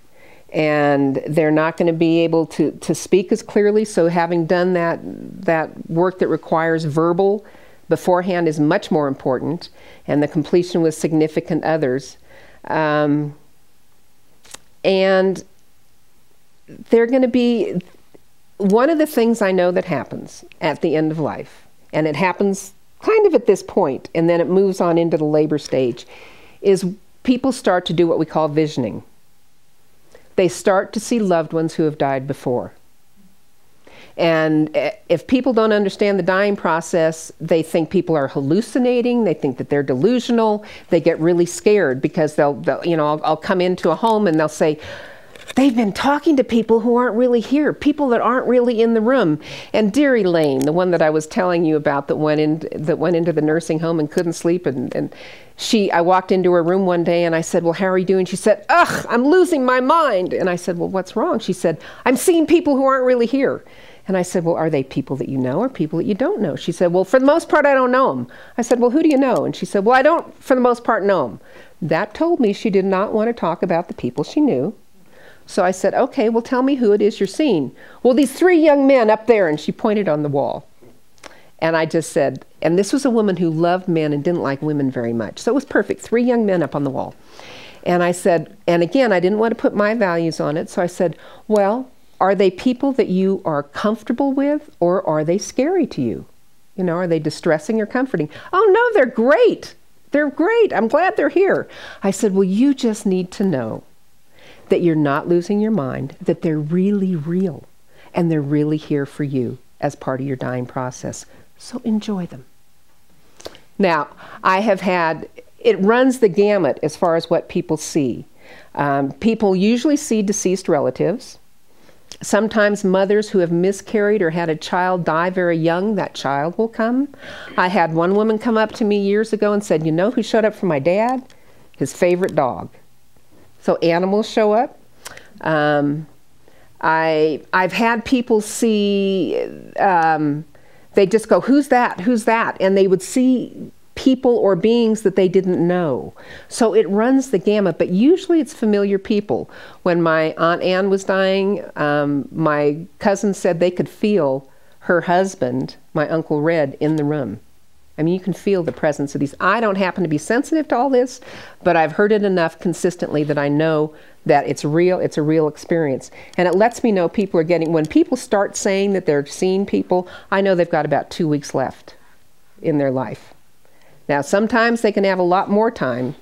A: and they're not going to be able to, to speak as clearly. So, having done that, that work that requires verbal beforehand is much more important, and the completion with significant others. Um, and they're going to be one of the things I know that happens at the end of life, and it happens kind of at this point, and then it moves on into the labor stage, is people start to do what we call visioning. They start to see loved ones who have died before. And eh, if people don't understand the dying process, they think people are hallucinating. They think that they're delusional. They get really scared because they'll, they'll you know, I'll, I'll, come into a home and they'll say, they've been talking to people who aren't really here, people that aren't really in the room. And dear Elaine, the one that I was telling you about that went in, that went into the nursing home and couldn't sleep and, and she I walked into her room one day and I said, "Well, how are you doing?" She said, "Ugh, I'm losing my mind." And I said, "Well, what's wrong?" She said, "I'm seeing people who aren't really here." And I said, "Well, are they people that you know or people that you don't know?" She said, "Well, for the most part, I don't know them." I said, "Well, who do you know?" And she said, "Well, I don't, for the most part, know them." That told me she did not want to talk about the people she knew. So I said, "Okay, well, tell me who it is you're seeing." Well, these three young men up there, and she pointed on the wall. And I just said, and this was a woman who loved men and didn't like women very much. So it was perfect. Three young men up on the wall. And I said, and again, I didn't want to put my values on it. So I said, well, are they people that you are comfortable with or are they scary to you? You know, are they distressing or comforting? Oh, no, they're great. They're great. I'm glad they're here. I said, well, you just need to know that you're not losing your mind, that they're really real and they're really here for you as part of your dying process. So enjoy them. Now, I have had, it runs the gamut as far as what people see. Um, people usually see deceased relatives. Sometimes mothers who have miscarried or had a child die very young, that child will come. I had one woman come up to me years ago and said, You know who showed up for my dad? His favorite dog. So animals show up. Um, I, I've had people see um, they just go, Who's that? Who's that? And they would see people or beings that they didn't know. So it runs the gamut, but usually it's familiar people. When my Aunt Anne was dying, um, my cousin said they could feel her husband, my Uncle Red, in the room. I mean, you can feel the presence of these. I don't happen to be sensitive to all this, but I've heard it enough consistently that I know that it's real, it's a real experience. And it lets me know people are getting, when people start saying that they're seeing people, I know they've got about two weeks left in their life. Now, sometimes they can have a lot more time,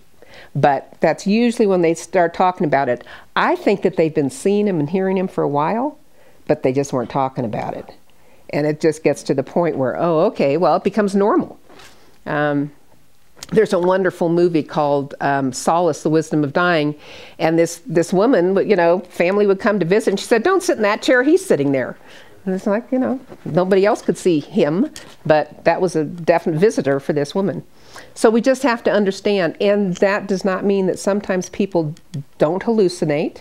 A: but that's usually when they start talking about it. I think that they've been seeing him and hearing him for a while, but they just weren't talking about it. And it just gets to the point where, oh, okay, well, it becomes normal. Um, there's a wonderful movie called um, Solace: The Wisdom of Dying, and this this woman, you know, family would come to visit, and she said, "Don't sit in that chair. He's sitting there." And it's like, you know, nobody else could see him, but that was a definite visitor for this woman. So we just have to understand, and that does not mean that sometimes people don't hallucinate,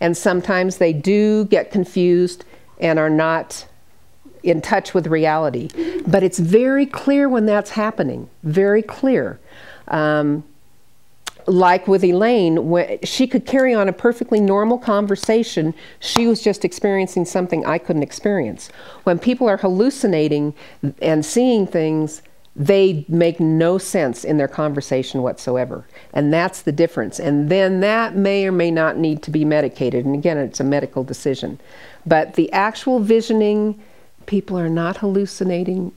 A: and sometimes they do get confused and are not in touch with reality. But it's very clear when that's happening, very clear. Um, like with Elaine, when she could carry on a perfectly normal conversation, she was just experiencing something I couldn't experience. When people are hallucinating and seeing things, they make no sense in their conversation whatsoever. And that's the difference. And then that may or may not need to be medicated. And again, it's a medical decision. But the actual visioning, people are not hallucinating,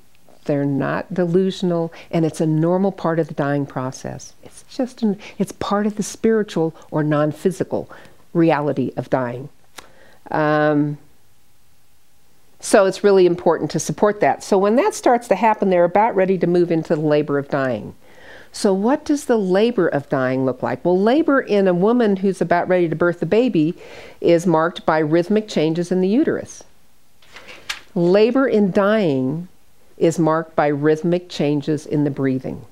A: they're not delusional, and it's a normal part of the dying process. It's just an, it's part of the spiritual or non-physical reality of dying. Um, so it's really important to support that. So when that starts to happen, they're about ready to move into the labor of dying. So what does the labor of dying look like? Well, labor in a woman who's about ready to birth the baby is marked by rhythmic changes in the uterus. Labor in dying is marked by rhythmic changes in the breathing.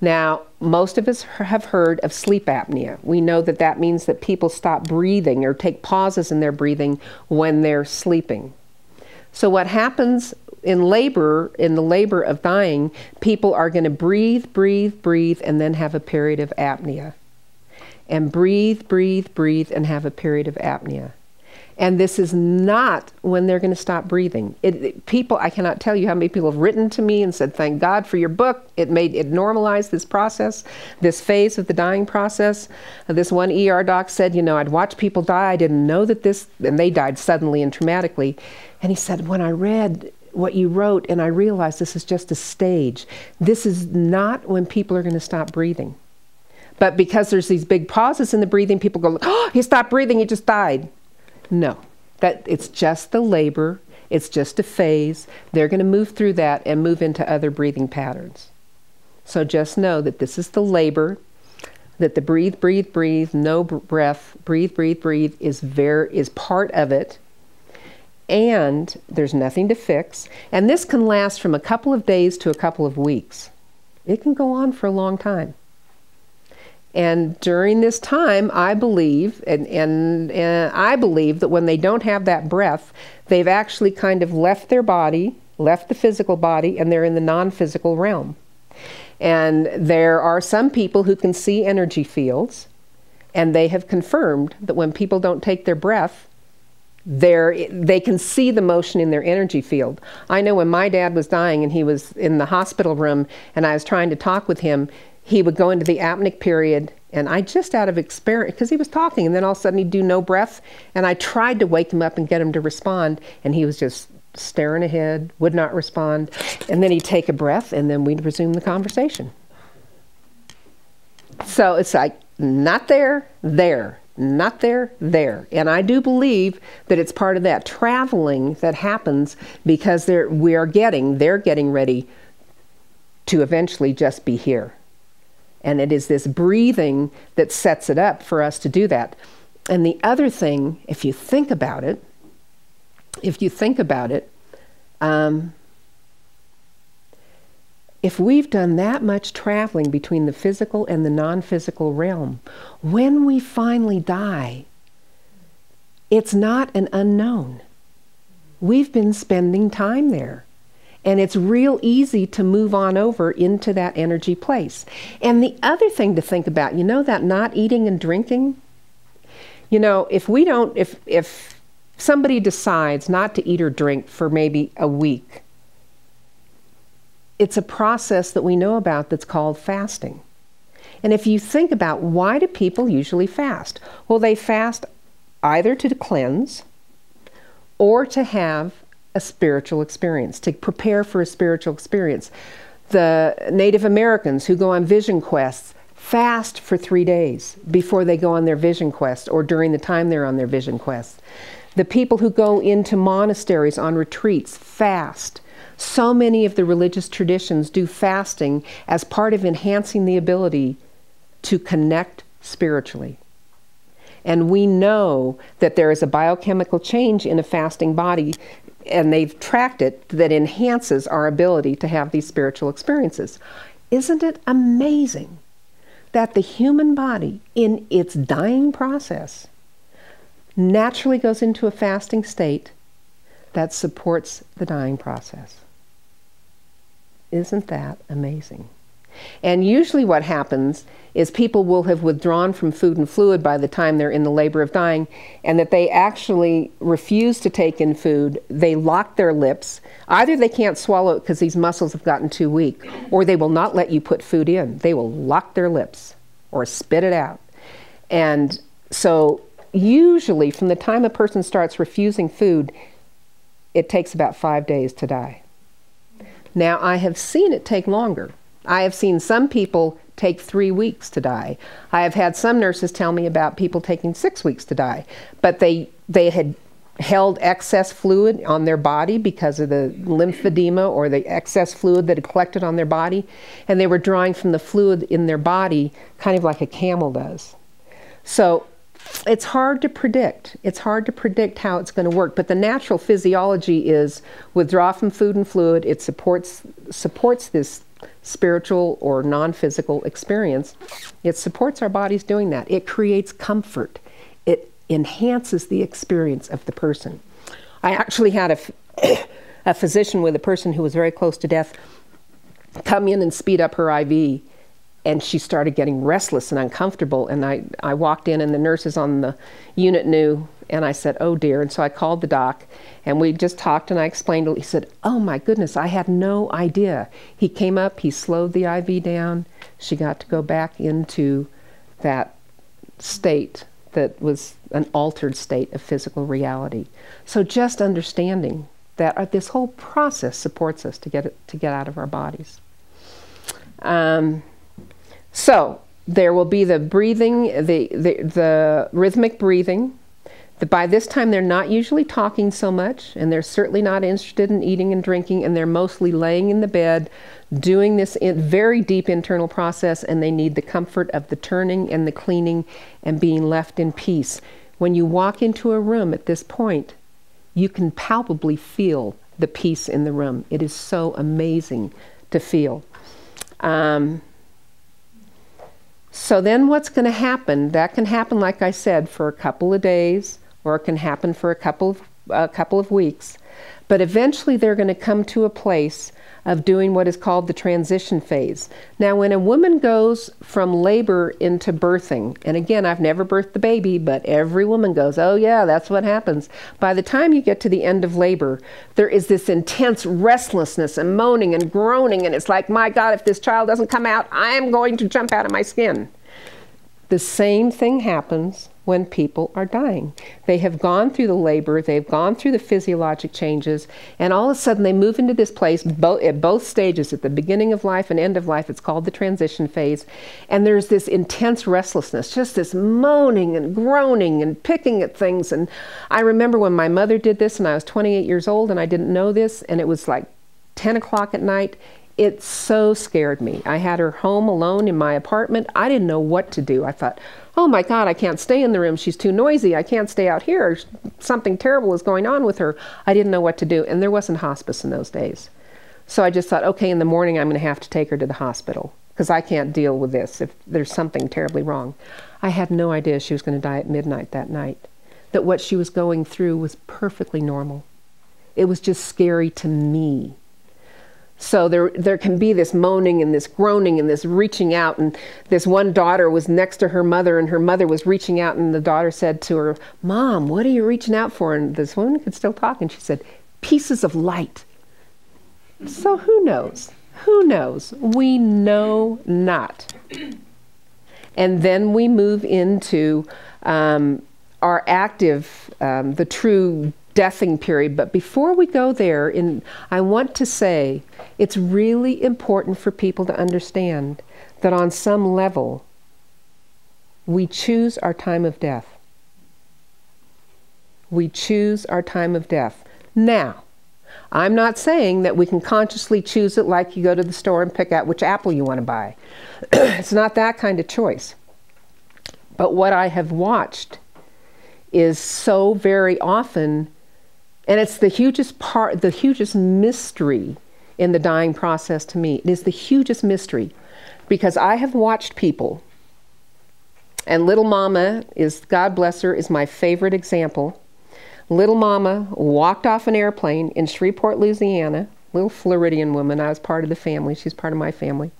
A: Now, most of us have heard of sleep apnea. We know that that means that people stop breathing or take pauses in their breathing when they're sleeping. So, what happens in labor, in the labor of dying, people are going to breathe, breathe, breathe, and then have a period of apnea. And breathe, breathe, breathe, and have a period of apnea. And this is not when they're going to stop breathing. It, it, people, I cannot tell you how many people have written to me and said, "Thank God for your book. It made it normalized this process, this phase of the dying process." This one ER doc said, "You know, I'd watch people die. I didn't know that this, and they died suddenly and traumatically." And he said, "When I read what you wrote, and I realized this is just a stage. This is not when people are going to stop breathing." But because there's these big pauses in the breathing, people go, "Oh, he stopped breathing. He just died." No, that it's just the labor. It's just a phase. They're going to move through that and move into other breathing patterns. So just know that this is the labor. That the breathe, breathe, breathe, no breath, breathe, breathe, breathe is very is part of it. And there's nothing to fix. And this can last from a couple of days to a couple of weeks. It can go on for a long time. And during this time, I believe, and, and, and, I believe that when they don't have that breath, they've actually kind of left their body, left the physical body, and they're in the non physical realm. And there are some people who can see energy fields, and they have confirmed that when people don't take their breath, they they can see the motion in their energy field. I know when my dad was dying and he was in the hospital room and I was trying to talk with him, he would go into the apneic period and I just out of experience, because he was talking, and then all of a sudden he'd do no breath, and I tried to wake him up and get him to respond, and he was just staring ahead, would not respond, and then he'd take a breath, and then we'd resume the conversation. So it's like, not there, there, not there, there. And I do believe that it's part of that traveling that happens because we are getting, they're getting ready to eventually just be here. And it is this breathing that sets it up for us to do that. And the other thing, if you think about it, if you think about it, um, if we've done that much traveling between the physical and the non physical realm, when we finally die, it's not an unknown. We've been spending time there. And it's real easy to move on over into that energy place. And the other thing to think about, you know, that not eating and drinking? You know, if we don't, if, if somebody decides not to eat or drink for maybe a week, it's a process that we know about that's called fasting. And if you think about why do people usually fast? Well, they fast either to cleanse or to have a spiritual experience, to prepare for a spiritual experience. The Native Americans who go on vision quests fast for three days before they go on their vision quest or during the time they're on their vision quest. The people who go into monasteries on retreats fast. So many of the religious traditions do fasting as part of enhancing the ability to connect spiritually. And we know that there is a biochemical change in a fasting body, and they've tracked it, that enhances our ability to have these spiritual experiences. Isn't it amazing that the human body, in its dying process, naturally goes into a fasting state that supports the dying process. Isn't that amazing? And usually, what happens is people will have withdrawn from food and fluid by the time they're in the labor of dying, and that they actually refuse to take in food. They lock their lips. Either they can't swallow it because these muscles have gotten too weak, or they will not let you put food in. They will lock their lips or spit it out. And so, usually from the time a person starts refusing food, it takes about five days to die. Now, I have seen it take longer. I have seen some people take three weeks to die. I have had some nurses tell me about people taking six weeks to die, but they they had held excess fluid on their body because of the lymphedema or the excess fluid that had collected on their body, and they were drawing from the fluid in their body, kind of like a camel does. So it's hard to predict. It's hard to predict how it's going to work, but the natural physiology is withdraw from food and fluid. It supports supports this spiritual or non-physical experience. It supports our bodies doing that. It creates comfort. It enhances the experience of the person. I actually had a, [coughs] a physician with a person who was very close to death come in and speed up her IV and she started getting restless and uncomfortable. And I, I walked in, and the nurses on the unit knew, and I said, Oh dear. And so I called the doc, and we just talked, and I explained. He said, Oh my goodness, I had no idea. He came up, he slowed the IV down. She got to go back into that state that was an altered state of physical reality. So just understanding that uh, this whole process supports us to get it, to get out of our bodies. Um, so there will be the breathing, the, the, the rhythmic breathing. The, by this time, they're not usually talking so much, and they're certainly not interested in eating and drinking, and they're mostly laying in the bed, doing this in very deep internal process, and they need the comfort of the turning and the cleaning and being left in peace. When you walk into a room at this point, you can palpably feel the peace in the room. It is so amazing to feel. Um, so then what's going to happen? That can happen, like I said, for a couple of days, or it can happen for a couple of, a couple of weeks. But eventually they're going to come to a place of doing what is called the transition phase. Now, when a woman goes from labor into birthing, and again, I've never birthed the baby, but every woman goes, oh, yeah, that's what happens. By the time you get to the end of labor, there is this intense restlessness and moaning and groaning, and it's like, my God, if this child doesn't come out, I am going to jump out of my skin. The same thing happens when people are dying. They have gone through the labor, they've gone through the physiologic changes, and all of a sudden they move into this place bo- at both stages, at the beginning of life and end of life. It's called the transition phase. And there's this intense restlessness, just this moaning and groaning and picking at things. And I remember when my mother did this, and I was 28 years old, and I didn't know this, and it was like 10 o'clock at night it so scared me. I had her home alone in my apartment. I didn't know what to do. I thought, oh my God, I can't stay in the room. She's too noisy. I can't stay out here. Something terrible is going on with her. I didn't know what to do. And there wasn't hospice in those days. So I just thought, okay, in the morning I'm going to have to take her to the hospital because I can't deal with this if there's something terribly wrong. I had no idea she was going to die at midnight that night, that what she was going through was perfectly normal. It was just scary to me so there, there can be this moaning and this groaning and this reaching out. And this one daughter was next to her mother, and her mother was reaching out, and the daughter said to her, Mom, what are you reaching out for? And this woman could still talk, and she said, Pieces of light. So who knows? Who knows? We know not. And then we move into um, our active, um, the true deathing period. But before we go there, in, I want to say it's really important for people to understand that on some level, we choose our time of death. We choose our time of death. Now, I'm not saying that we can consciously choose it like you go to the store and pick out which apple you want to buy. [clears throat] it's not that kind of choice. But what I have watched is so very often, and it's the hugest part, the hugest mystery in the dying process to me. It is the hugest mystery because I have watched people, and Little Mama is, God bless her, is my favorite example. Little Mama walked off an airplane in Shreveport, Louisiana. Little Floridian woman. I was part of the family. She's part of my family.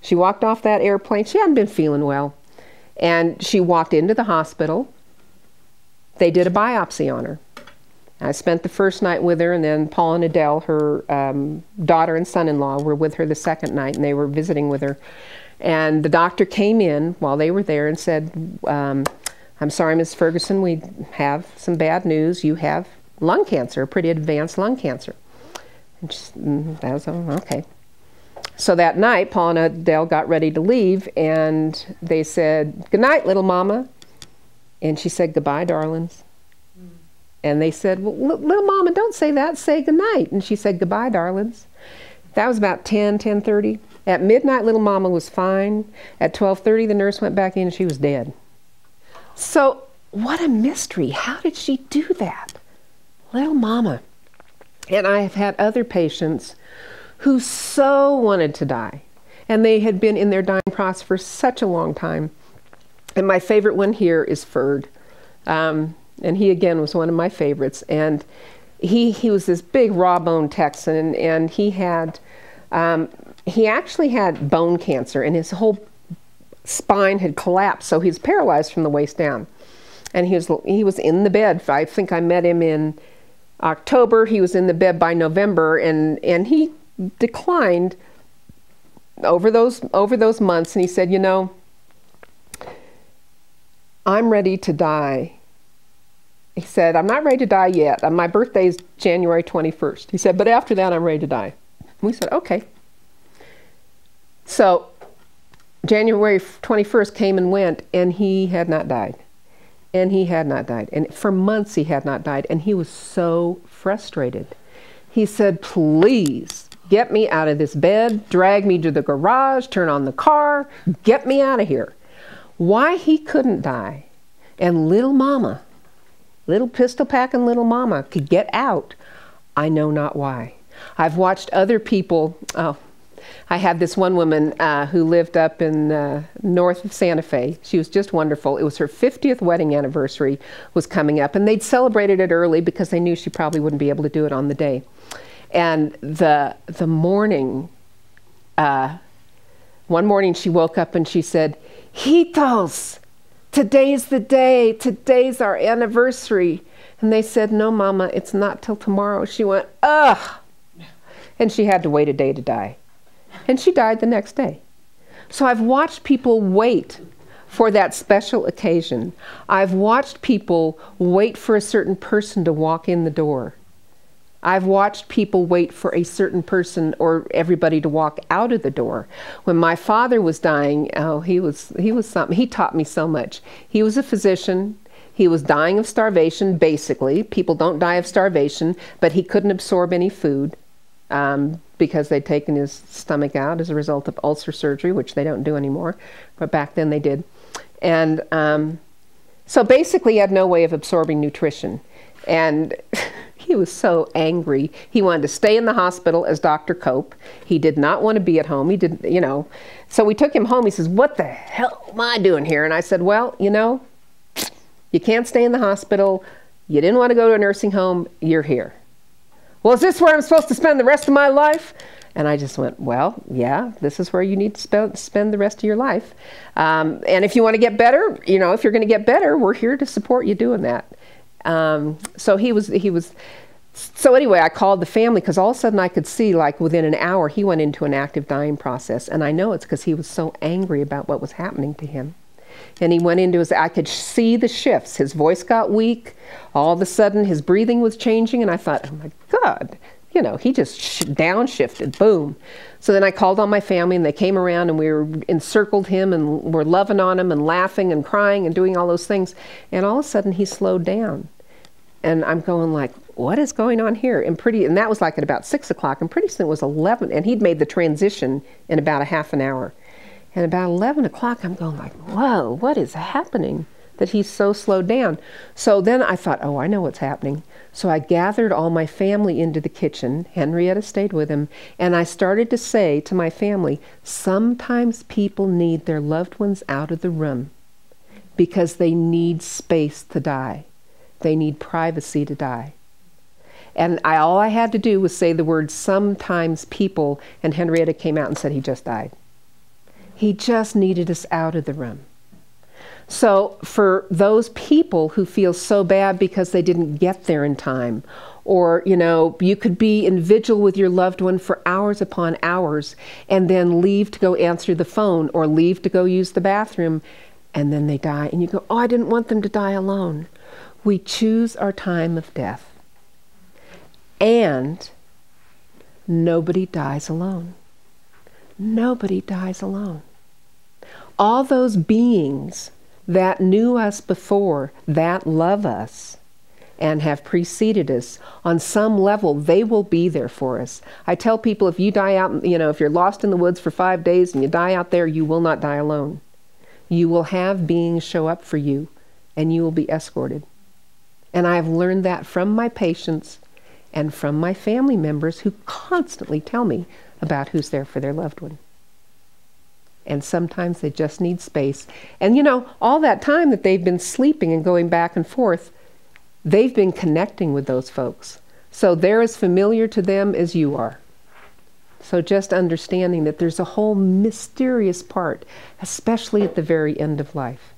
A: She walked off that airplane. She hadn't been feeling well. And she walked into the hospital. They did a biopsy on her. I spent the first night with her, and then Paul and Adele, her um, daughter and son in law, were with her the second night, and they were visiting with her. And the doctor came in while they were there and said, um, I'm sorry, Ms. Ferguson, we have some bad news. You have lung cancer, pretty advanced lung cancer. And just, mm, that was okay. So that night, Paul and Adele got ready to leave, and they said, Good night, little mama. And she said, Goodbye, darlings. And they said, Well, little mama, don't say that. Say good night. And she said, Goodbye, darlings. That was about 10, 10.30. At midnight, little mama was fine. At 12.30, the nurse went back in and she was dead. So, what a mystery. How did she do that? Little mama. And I have had other patients who so wanted to die. And they had been in their dying process for such a long time. And my favorite one here is Ferd. Um, and he again was one of my favorites. And he, he was this big raw bone Texan, and he had, um, he actually had bone cancer, and his whole spine had collapsed, so he's paralyzed from the waist down. And he was he was in the bed. I think I met him in October. He was in the bed by November, and and he declined over those over those months. And he said, you know, I'm ready to die. He said, I'm not ready to die yet. Uh, my birthday is January 21st. He said, but after that, I'm ready to die. We said, okay. So January 21st came and went, and he had not died. And he had not died. And for months, he had not died. And he was so frustrated. He said, Please get me out of this bed, drag me to the garage, turn on the car, get me out of here. Why he couldn't die, and little mama, little pistol packing little mama, could get out, I know not why. I've watched other people, oh, I had this one woman uh, who lived up in uh, north of Santa Fe. She was just wonderful. It was her 50th wedding anniversary was coming up, and they'd celebrated it early because they knew she probably wouldn't be able to do it on the day. And the the morning, uh, one morning she woke up and she said, "Hitos, today's the day. Today's our anniversary." And they said, "No, Mama, it's not till tomorrow." She went, "Ugh," and she had to wait a day to die. And she died the next day. So I've watched people wait for that special occasion. I've watched people wait for a certain person to walk in the door. I've watched people wait for a certain person or everybody to walk out of the door. When my father was dying, oh, he was he was something. He taught me so much. He was a physician. He was dying of starvation, basically. People don't die of starvation, but he couldn't absorb any food um, because they'd taken his stomach out as a result of ulcer surgery, which they don't do anymore, but back then they did. And um, so basically, he had no way of absorbing nutrition. And [laughs] he was so angry. He wanted to stay in the hospital as Dr. Cope. He did not want to be at home. He didn't, you know. So we took him home. He says, What the hell am I doing here? And I said, Well, you know, you can't stay in the hospital. You didn't want to go to a nursing home. You're here well, is this where I'm supposed to spend the rest of my life? And I just went, well, yeah, this is where you need to spend, spend the rest of your life. Um, and if you want to get better, you know, if you're going to get better, we're here to support you doing that. Um, so he was, he was, so anyway, I called the family because all of a sudden I could see, like within an hour, he went into an active dying process, and I know it's because he was so angry about what was happening to him. And he went into his, I could see the shifts. His voice got weak. All of a sudden, his breathing was changing, and I thought, oh my God, you know, he just sh- downshifted, boom. So then I called on my family, and they came around, and we were encircled him, and were loving on him, and laughing, and crying, and doing all those things. And all of a sudden, he slowed down, and I'm going like, what is going on here? And pretty, and that was like at about six o'clock, and pretty soon it was eleven, and he'd made the transition in about a half an hour. And about eleven o'clock, I'm going like, whoa, what is happening? That he's so slowed down. So then I thought, oh, I know what's happening. So I gathered all my family into the kitchen. Henrietta stayed with him, and I started to say to my family, sometimes people need their loved ones out of the room because they need space to die. They need privacy to die. And I, all I had to do was say the word sometimes people, and Henrietta came out and said he just died. He just needed us out of the room. So, for those people who feel so bad because they didn't get there in time, or, you know, you could be in vigil with your loved one for hours upon hours and then leave to go answer the phone or leave to go use the bathroom, and then they die, and you go, Oh, I didn't want them to die alone. We choose our time of death. And nobody dies alone. Nobody dies alone. All those beings that knew us before, that love us, and have preceded us on some level they will be there for us i tell people if you die out you know if you're lost in the woods for five days and you die out there you will not die alone you will have beings show up for you and you will be escorted and i have learned that from my patients and from my family members who constantly tell me about who's there for their loved one. And sometimes they just need space. And you know, all that time that they've been sleeping and going back and forth, they've been connecting with those folks. So they're as familiar to them as you are. So just understanding that there's a whole mysterious part, especially at the very end of life.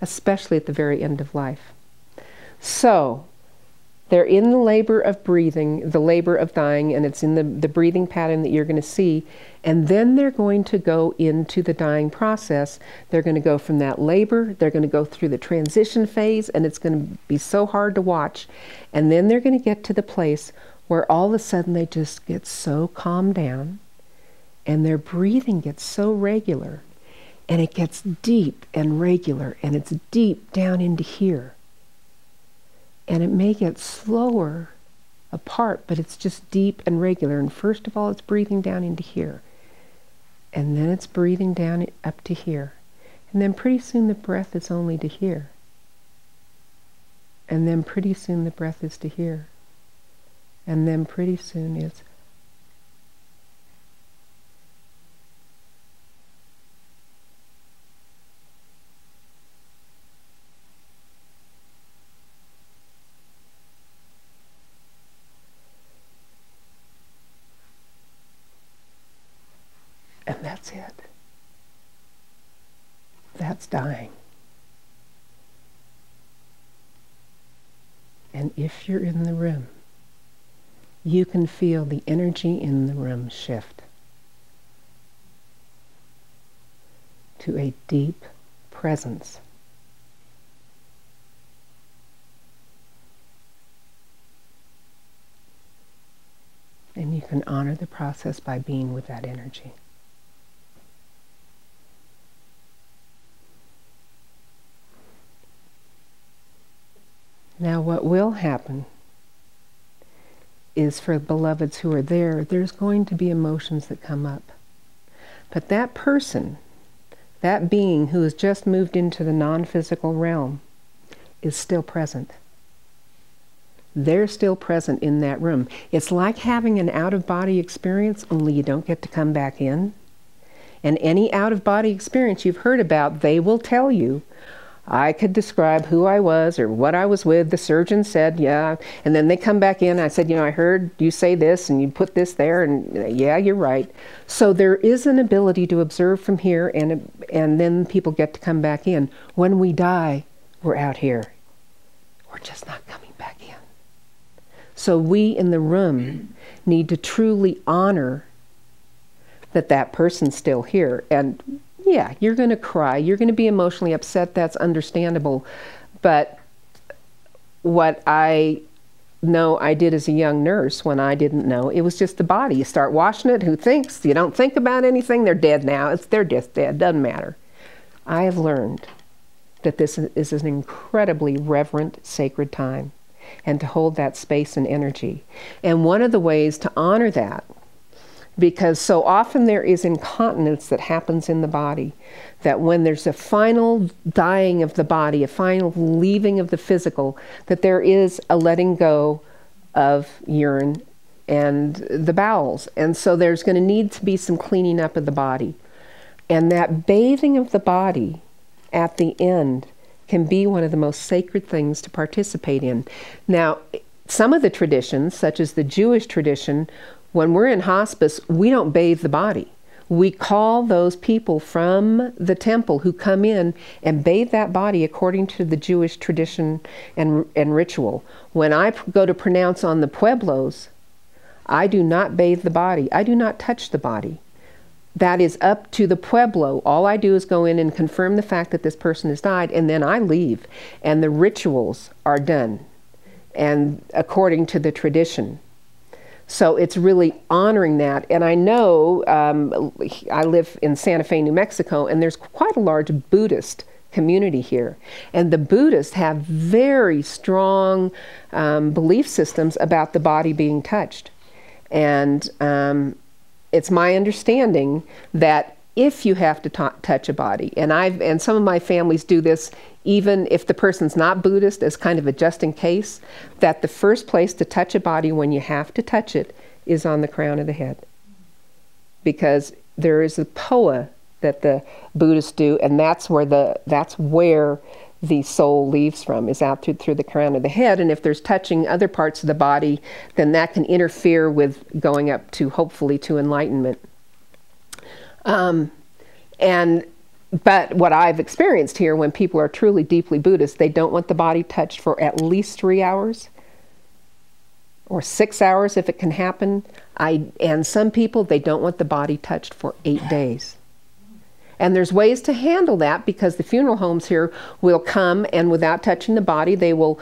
A: Especially at the very end of life. So, they're in the labor of breathing, the labor of dying, and it's in the, the breathing pattern that you're going to see. And then they're going to go into the dying process. They're going to go from that labor, they're going to go through the transition phase, and it's going to be so hard to watch. And then they're going to get to the place where all of a sudden they just get so calmed down and their breathing gets so regular and it gets deep and regular and it's deep down into here and it may get slower apart, but it's just deep and regular. And first of all, it's breathing down into here. And then it's breathing down up to here. And then pretty soon the breath is only to here. And then pretty soon the breath is to here. And then pretty soon it's That's it. That's dying. And if you're in the room, you can feel the energy in the room shift to a deep presence. And you can honor the process by being with that energy. Now, what will happen is for beloveds who are there, there's going to be emotions that come up. But that person, that being who has just moved into the non physical realm, is still present. They're still present in that room. It's like having an out of body experience, only you don't get to come back in. And any out of body experience you've heard about, they will tell you I could describe who I was or what I was with. The surgeon said, yeah. And then they come back in. I said, you know, I heard you say this and you put this there. And yeah, you're right. So there is an ability to observe from here and, and then people get to come back in. When we die, we're out here. We're just not coming back in. So we in the room need to truly honor that that person's still here. And yeah, you're going to cry. You're going to be emotionally upset. That's understandable. But what I know I did as a young nurse when I didn't know, it was just the body. You start washing it. Who thinks? You don't think about anything. They're dead now. It's they're just dead. Doesn't matter. I have learned that this is an incredibly reverent, sacred time, and to hold that space and energy. And one of the ways to honor that because so often there is incontinence that happens in the body that when there's a final dying of the body a final leaving of the physical that there is a letting go of urine and the bowels. And so there's going to need to be some cleaning up of the body. And that bathing of the body at the end can be one of the most sacred things to participate in. Now some of the traditions such as the jewish tradition when we're in hospice, we don't bathe the body. We call those people from the temple who come in and bathe that body according to the Jewish tradition and, and ritual. When I go to pronounce on the Pueblos, I do not bathe the body, I do not touch the body. That is up to the Pueblo. All I do is go in and confirm the fact that this person has died, and then I leave, and the rituals are done, and according to the tradition. So it's really honoring that. And I know um, I live in Santa Fe, New Mexico, and there's quite a large Buddhist community here. And the Buddhists have very strong um, belief systems about the body being touched. And um, it's my understanding that if you have to t- touch a body, and I've and some of my families do this even if the person's not Buddhist as kind of a just in case, that the first place to touch a body when you have to touch it is on the crown of the head. Because there is a phowa that the Buddhists do, and that's where the that's where the soul leaves from is out through, through the crown of the head. And if there's touching other parts of the body then that can interfere with going up to hopefully to enlightenment um, and but what I've experienced here, when people are truly deeply Buddhist, they don't want the body touched for at least three hours or six hours if it can happen. I and some people they don't want the body touched for eight days. And there's ways to handle that because the funeral homes here will come and without touching the body, they will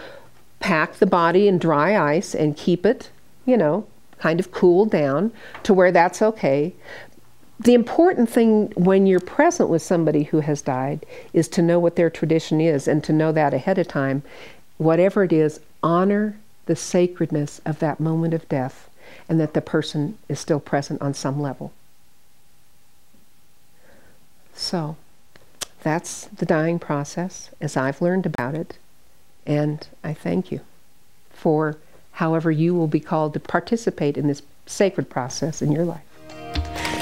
A: pack the body in dry ice and keep it, you know, kind of cool down to where that's okay the important thing when you're present with somebody who has died is to know what their tradition is and to know that ahead of time. Whatever it is, honor the sacredness of that moment of death and that the person is still present on some level. So, that's the dying process as I've learned about it, and I thank you for however you will be called to participate in this sacred process in your life.